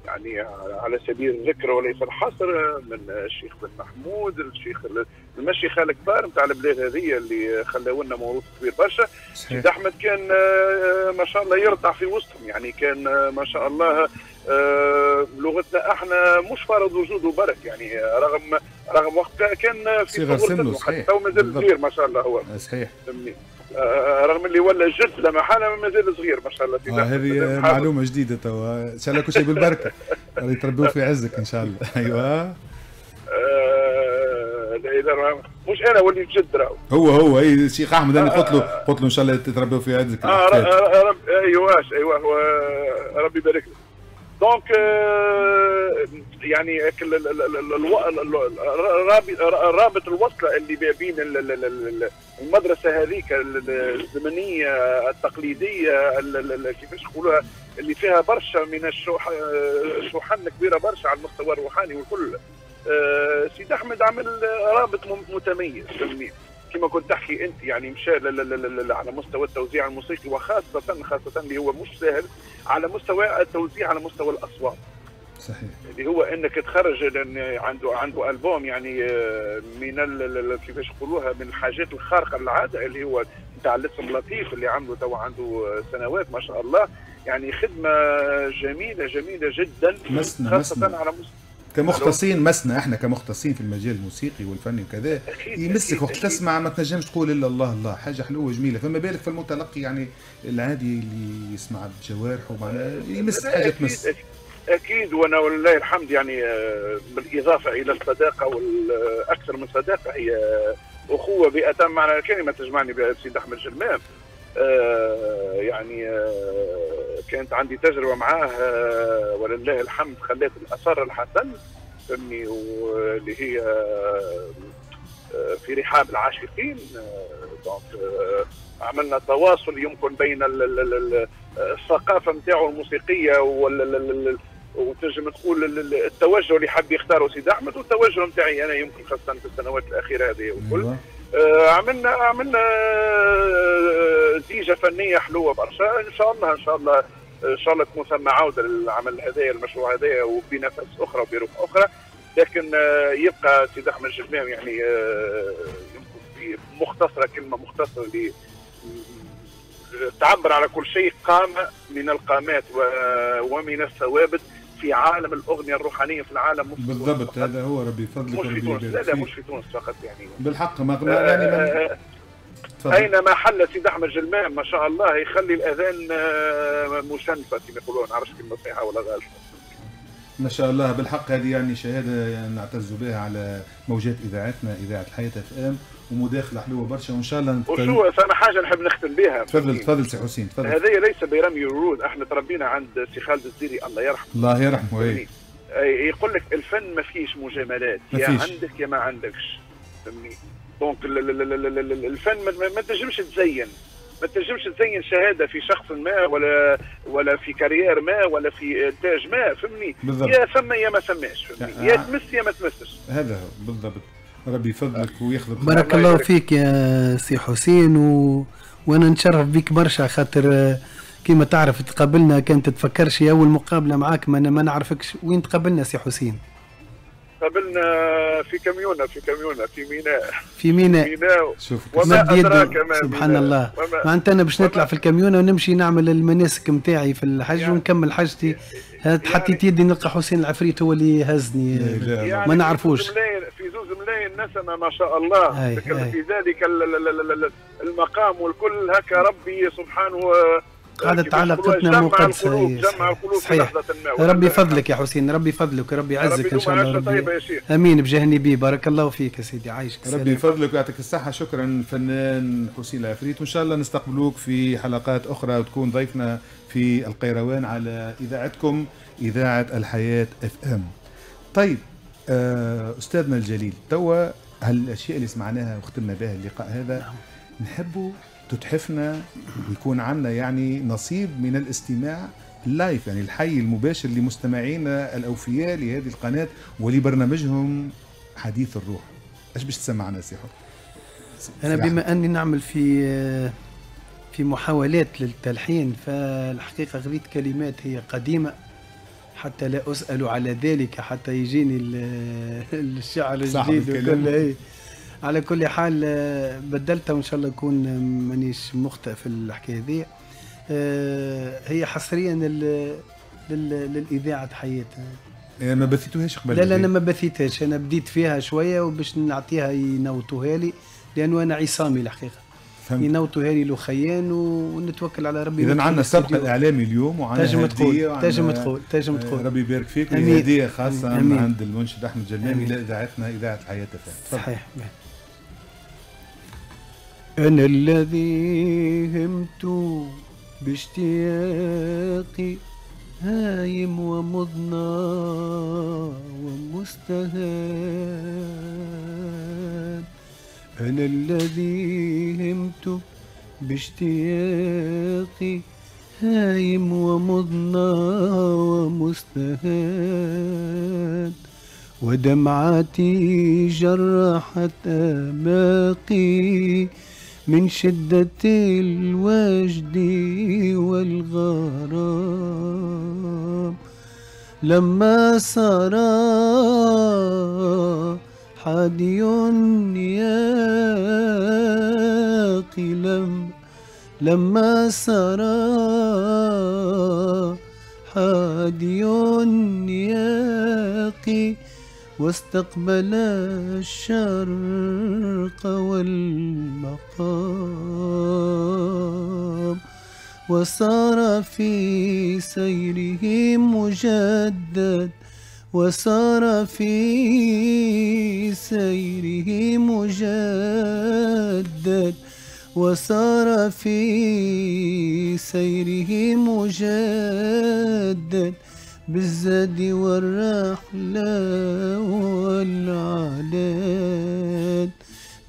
يعني على سبيل الذكر وليس الحصر من الشيخ بن محمود الشيخ المشيخة الكبار نتاع البلاد هذه اللي خلاو لنا موروث كبير برشا. سيد أحمد كان آه، ما شاء الله يرضع في وسطهم. يعني كان آه، ما شاء الله آه، بلغتنا إحنا مش فارض وجوده برك يعني رغم رغم وقتها كان في صغر سنه، صحيح. حتى هو مازال بالضبط. صغير ما شاء الله هو. صحيح. رغم اللي ولا جد لا محالة مازال صغير ما شاء الله سيد آه. هذه. معلومة جديدة توا. إن شاء الله كل شيء بالبركة. الله يتربوا في عزك إن شاء الله. أيوه. آه،. مش أنا واللي جد راهو. هو هو. أي الشيخ احمد أنا قلت له. قلت له إن شاء الله تتربوا في عزك. آه. آه، رب أيوه أيوه هو ربي يبارك له. دونك آه، يعني رابط الوصله اللي بين ال- ال- ال- ال- المدرسة هذيك ال- ال- الزمنيه التقليديه ال- ال- ال- كيفاش نقولوها اللي فيها برشا من آه، شوحن كبيره برشا على المستوى الروحاني والكل آه، سيد احمد عمل رابط متميز كما كنت تحكي أنت يعني مشى على مستوى التوزيع الموسيقي وخاصه خاصة اللي هو مش سهل على مستوى التوزيع على مستوى الأصوات. صحيح. اللي هو إنك تخرج عنده عنده ألبوم يعني آه، من كيفاش يقولوها من الحاجات الخارقة للعاده اللي هو نتاع الاسم لطيف اللي عمله تو عنده آه، سنوات ما شاء الله. يعني خدمة جميله جميلة جدا مسنا- خاصة مسنا. على مستوى كمختصين مسنا إحنا كمختصين في المجال الموسيقي والفني وكذا يمسك وقت. تسمع ما تنجمش تقول إلا الله الله. حاجة حلوة جميله فما بالك في المتلقي يعني العادي اللي يسمع بجوارحه معناها يمس حاجة تمس. أكيد. وأنا ولله الحمد يعني آه، بالإضافة إلى الصداقة والأكثر من صداقة هي أخوة بأتم معنى الكلمة تجمعني بسيد أحمد جرمام آه، يعني آه، كانت عندي تجربة معاه آه، ولله الحمد خلات الأثر الحسن فهمني واللي هي آه، في رحاب العاشقين آه، دونك آه، عملنا تواصل يمكن بين ال- ال- ال- ال- الثقافة نتاعو الموسيقية وال ال- ال- ال- وتنجم تقول ال- ال- التوجه اللي حب يختاره سيد أحمد والتوجه نتاعي أنا يمكن خاصة في السنوات الأخيرة هذه والكل أيوة. آه، عملنا عملنا آه، نتيجة فنية حلوة برشا. إن شاء الله إن شاء الله إن شاء الله تكون ثم عودة للعمل هذايا المشروع هذايا وبنفس أخرى وبروح أخرى. لكن آه، يبقى سيد أحمد جرمام يعني آه، مختصره كلمة مختصرة اللي تعبر على كل شيء قامه من القامات ومن الثوابت. في عالم الأغنية الروحانية في العالم مش بالضبط. هذا هو ربي يفضلك مش في تونس لا لا مش في تونس فقط يعني. بالحق ما ما- يعني ما آه، تفضل. أينما حل سيد أحمد جلمام ما شاء الله يخلي الآذان آه، مشنفه كما يقولون نعرفش كلمة صحيحة ولا غلط ما شاء الله بالحق هذه يعني شهادة يعني نعتز بها على موجات إذاعتنا إذاعة الحياة FM. ومداخلة حلوة برشا وإن شاء الله وشو فما حاجة نحب نختم بها تفضل تفضل سي حسين تفضل. هذه ليس برمي الورود إحنا تربينا عند سي خالد الزيري الله يرحمه. الله يرحمه أي. يقول لك الفن ما فيش مجاملات. يا. عندك يا ما عندكش. فهمني؟ donc ال- ال- ال- ال- ال- ال- الفن ما- تنجمش تزين. ما تنجمش تزين شهادة في شخص ما ولا ولا في carrière ما ولا في إنتاج ما. فهمني. يا ثم يا ما ثماش فهمني؟ يا- يا تمس يا ما تمسش. هذا هو بالضبط. ربي يفضلك ويخلق بارك الله فيك يا سي حسين و... وأنا نتشرف بك برشا خاطر آه، كيما تعرف تقابلنا كانت تتفكرش أول مقابلة معاك ما, ما نعرفكش وين تقابلنا سي حسين؟ قابلنا في كميونه في كميونه في ميناء. في ميناء. ميناء. شوف وما. أدراك ما سبحان ميناء. الله معناتها أنا باش نطلع في الكاميونه ونمشي نعمل المناسك نتاعي في الحج يعني- ونكمل حاجتي. هات- حطيت يدي نلقى حسين العفريت هو اللي هزني. يعني ما في نعرفوش. زوز ملايين في زوز ملايين نسمة ما شاء الله. أي،. في ذلك ال- ال- ال- ال- المقام والكل هكا ربي سبحانه قعدت علاقتنا في صحيح. ربي يفضلك يا حسين ربي يفضلك وربي الحمد. يعزك ربي ان شاء الله ربي يا شيخ. آمين بجاه النبي بارك الله فيك يا سيدي عايشك ربي. يفضلك ويعطيك الصحة. شكرا فنان حسين العفريت. وإن شاء الله نستقبلوك في حلقات أخرى وتكون ضيفنا في القيروان على إذاعتكم إذاعة الحياة اف ام طيب آه، أستاذنا الجليل توا هالأشياء اللي سمعناها وختمنا بها اللقاء هذا نحبوا تتحفنا ويكون عندنا يعني نصيب من الاستماع live يعني الحي المباشر لمستمعينا الأوفياء لهذه القناة ولبرنامجهم حديث الروح إيش باش تسمعنا سي؟ أنا بما أني نعمل في في محاولات للتلحين فالحقيقة غريت كلمات هي قديمة حتى لا أسأل على ذلك حتى يجيني ال- الشعر الجديد. وكل. على كل حال آه، بدلتها وإن شاء الله يكون آه، مانيش مخطئ في الحكاية دي آه، هي حصريا لل- لل- للإذاعة حياتها إيه، ما بثيتوهاش قبل لا لا أنا. ما بثيتهاش أنا بديت فيها شوية وباش نعطيها ينوتوها لي لأنه أنا عصامي الحقيقة فهمت ينوتوها لي لخيان ونتوكل على ربي اذا عندنا سبق الاستديو. الإعلامي اليوم وعندنا تنجم تقول تنجم تقول تنجم تقول ربي يبارك فيك. هدية خاصة أمين. عند المنشد أحمد جلماني أمين. لإذاعتنا إذاعة الحياة فهم صحيح أنا الذي همت باشتياقي هايم ومضنى ومستهان. أنا الذي همت باشتياقي هايم ومضنى ومستهان. ودمعتي جرحت آماقي من شدة الوجد والغرام. لما سرى حادي ياقي لم لما سرى حادي ياقي واستقبل الشرق والمقام وسار في سيره مجدد وسار في سيره مجدد وسار في سيره مجدد بالزاد والرحلة والعلاد.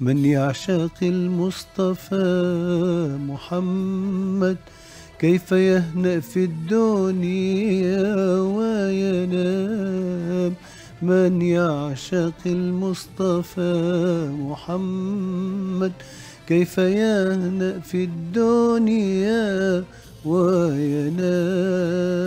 من يعشق المصطفى محمد كيف يهنأ في الدنيا وينام؟ من يعشق المصطفى محمد كيف يهنأ في الدنيا وينام.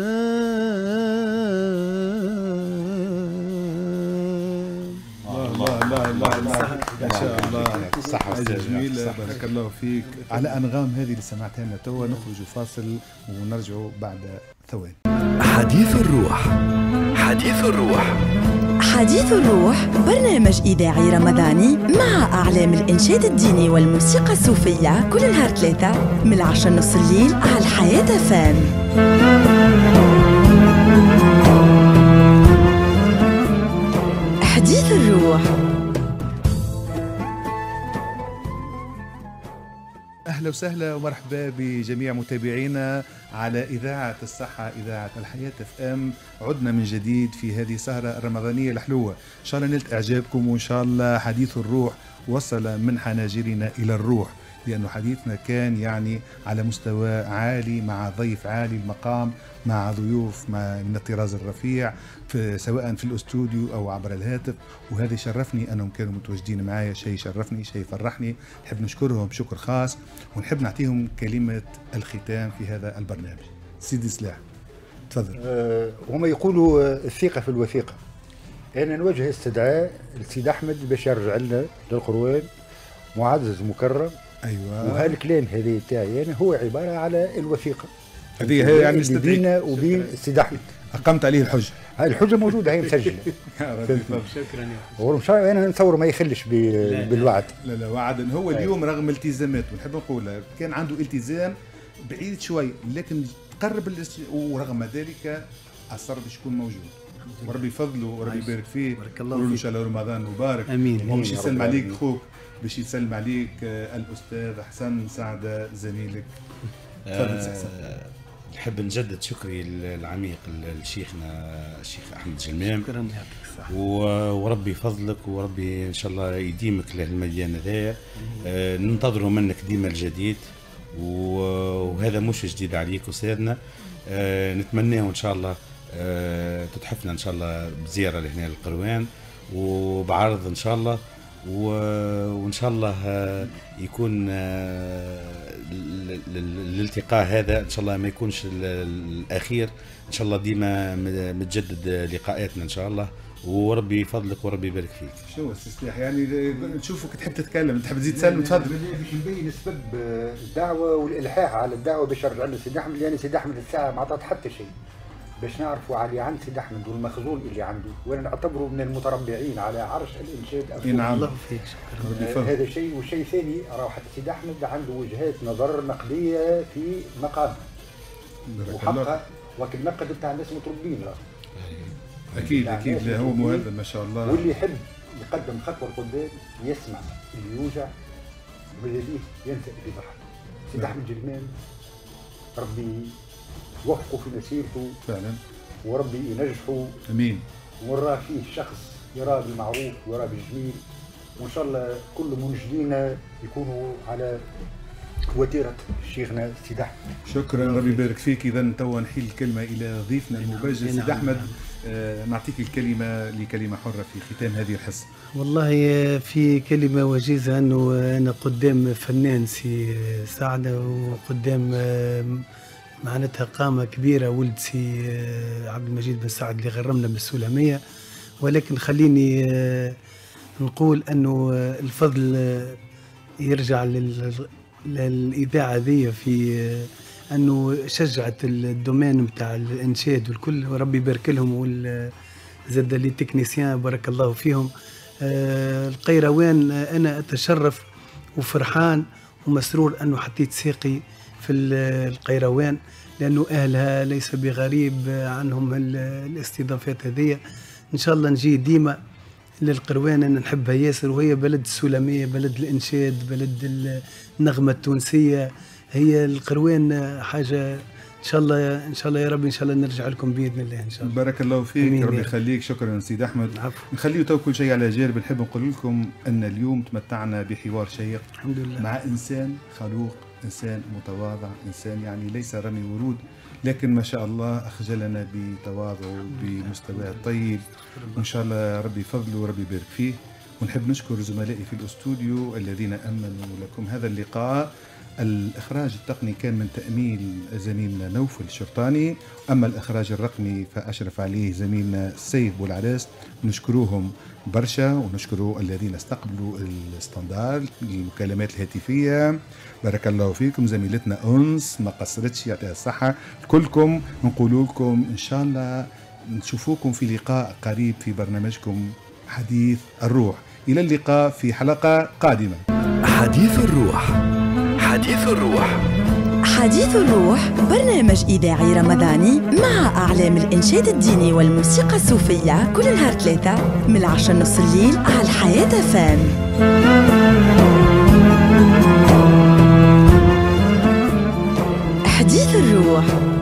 الله. الله الله الله ما شاء الله. الصحة والسلامة. جميلة بارك الله فيك. على أنغام هذه اللي سمعتها لنا توا نخرج فاصل ونرجع بعد ثواني. حديث الروح. حديث الروح. حديث الروح برنامج إذاعي رمضاني مع أعلام الإنشاد الديني والموسيقى الصوفية كل نهار ثلاثة من العشرة نص الليل على الحياة FM أهلا وسهلا ومرحبا بجميع متابعينا على إذاعة الصحة إذاعة الحياة FM عدنا من جديد في هذه السهرة الرمضانية الحلوة. إن شاء الله نلت إعجابكم وإن شاء الله حديث الروح وصل من حناجرنا إلى الروح لأنه حديثنا كان يعني على مستوى عالي مع ضيف عالي المقام مع ضيوف من الطراز الرفيع في سواء في الاستوديو أو عبر الهاتف. وهذا يشرفني انهم كانوا متواجدين معايا شيء يشرفني شيء يفرحني نحب نشكرهم شكر خاص ونحب نعطيهم كلمة الختام في هذا البرنامج. سيدي سلاح تفضل. آه، هما يقولوا آه، الثقة في الوثيقة. أنا نوجه استدعاء لسيد أحمد باش يرجع لنا للقروان معزز مكرم. أيوه. وهالكلام هذا تاعي أنا هو عبارة على الوثيقة. هذه هي يعني اللي. بيننا وبين السيد أحمد أقمت عليه الحجه هاي الحجة موجودة هي مسجلة. شكرا يا عارف أنا نتصور ما يخلش بالوعد. لا لا وعد. إن هو اليوم رغم التزاماته نحب نقول كان عنده التزام بعيد شوي لكن قرب ورغم ذلك اصر باش يكون موجود. وربي يفضله وربي يبارك فيه. بارك الله إن. شاء الله رمضان مبارك. آمين. ومش يسلم عليك. أخوك باش يسلم عليك آه، الأستاذ حسن سعده زميلك. تفضل سي حسن. نحب نجدد شكري العميق لشيخنا الشيخ أحمد جمام شكرا وربي يفضلك وربي إن شاء الله يديمك لهالمديان هذايا. آه، ننتظروا منك ديما الجديد. وهذا مش جديد عليك أستاذنا. آه، نتمناه إن شاء الله آه، تتحفنا إن شاء الله بزيارة لهنا للقروان وبعرض إن شاء الله وإن شاء الله آه، يكون آه، ال- ال- ال- الالتقاء هذا. إن شاء الله ما يكونش ال- الأخير. إن شاء الله ديما متجدد لقاءاتنا إن شاء الله. وربي يفضلك وربي يبارك فيك. شو استسلاح يعني نشوفك تحب تتكلم تحب تزيد تسلم تفضل. باش نبين سبب آه، الدعوة والإلحاح على الدعوة باش يرجع لنا سيد أحمد لأن سيد أحمد الساعة ما عطات حتى شيء. باش نعرفوا على اللي عند سيد أحمد والمخزون اللي عنده. وأنا نعتبره من المتربعين على عرش الإنشاد إي. نعم. الله فيك شكرا. ربي آه، يفضل هذا شيء والشيء الثاني راه حتى سيد أحمد عنده وجهات نظر نقدية في مقام. بارك الله. وحقها وكن نقد بتاع الناس متربين راه. أكيد يعني أكيد. لا هو. مهذب ما شاء الله. واللي يحب يقدم خطوة لقدام يسمع اللي يوجع وماذا بيه ينسى اللي ضحك سيد نعم. أحمد جلمان ربي يوفقه في مسيرته فعلا. وربي ينجحه. أمين. ونراه فيه شخص يرى بالمعروف ويرى بالجميل. وإن شاء الله كل منجدين يكونوا على وتيرة شيخنا سيد أحمد. شكرا. ربي يبارك فيك. اذا توا نحيل الكلمة إلى ضيفنا المباشر سيد نعم، أحمد. نعم. آه، نعطيك الكلمة لكلمة حرة في ختام هذه الحصة. والله في كلمة وجيزة أنه أنا قدام فنان سي سعدة وقدام معناتها قامة كبيرة ولد سي عبد المجيد بن سعد اللي غرمنا من ولكن خليني نقول أنه الفضل يرجع لل- للإذاعة ذي في أنه شجعت الدومين بتاع الإنشاد والكل وربي يبارك لهم زاد لي تكنيسيان بارك الله فيهم. آه، القيروان آه، أنا أتشرف وفرحان ومسرور أنه حطيت ساقي في ال- القيروان لأنه أهلها ليس بغريب عنهم ال- الاستضافات هذه إن شاء الله نجي ديما للقروان أنا نحبها ياسر وهي بلد السلميه بلد الإنشاد بلد النغمة التونسية. هي القروان حاجة إن شاء الله إن شاء الله يا رب إن شاء الله نرجع لكم بإذن الله إن شاء الله. بارك الله فيك ربي. يخليك. شكرا سيد أحمد. نخليه تو كل شيء على جانب نحب نقول لكم أن اليوم تمتعنا بحوار شيق الحمد لله. مع إنسان خلوق إنسان متواضع إنسان يعني ليس رمي ورود لكن ما شاء الله أخجلنا بتواضعه بمستواه الطيب وإن شاء الله ربي يفضله وربي يبارك فيه. ونحب نشكر زملائي في الأستوديو الذين آمنوا لكم. هذا اللقاء الإخراج التقني كان من تأميل زميلنا نوفل الشرطاني. أما الإخراج الرقمي فأشرف عليه زميلنا سيف بولعراس نشكروهم برشا ونشكر الذين استقبلوا الستاندار المكالمات الهاتفية. بارك الله فيكم. زميلتنا أنس ما قصرتش يعطيها الصحة. كلكم نقول لكم إن شاء الله نشوفوكم في لقاء قريب في برنامجكم حديث الروح. إلى اللقاء في حلقة قادمة. حديث الروح. حديث الروح. حديث الروح برنامج إذاعي رمضاني مع أعلام الإنشاد الديني والموسيقى الصوفية. كل نهار ثلاثة من العشرة نص الليل على الحياة فام حديث الروح.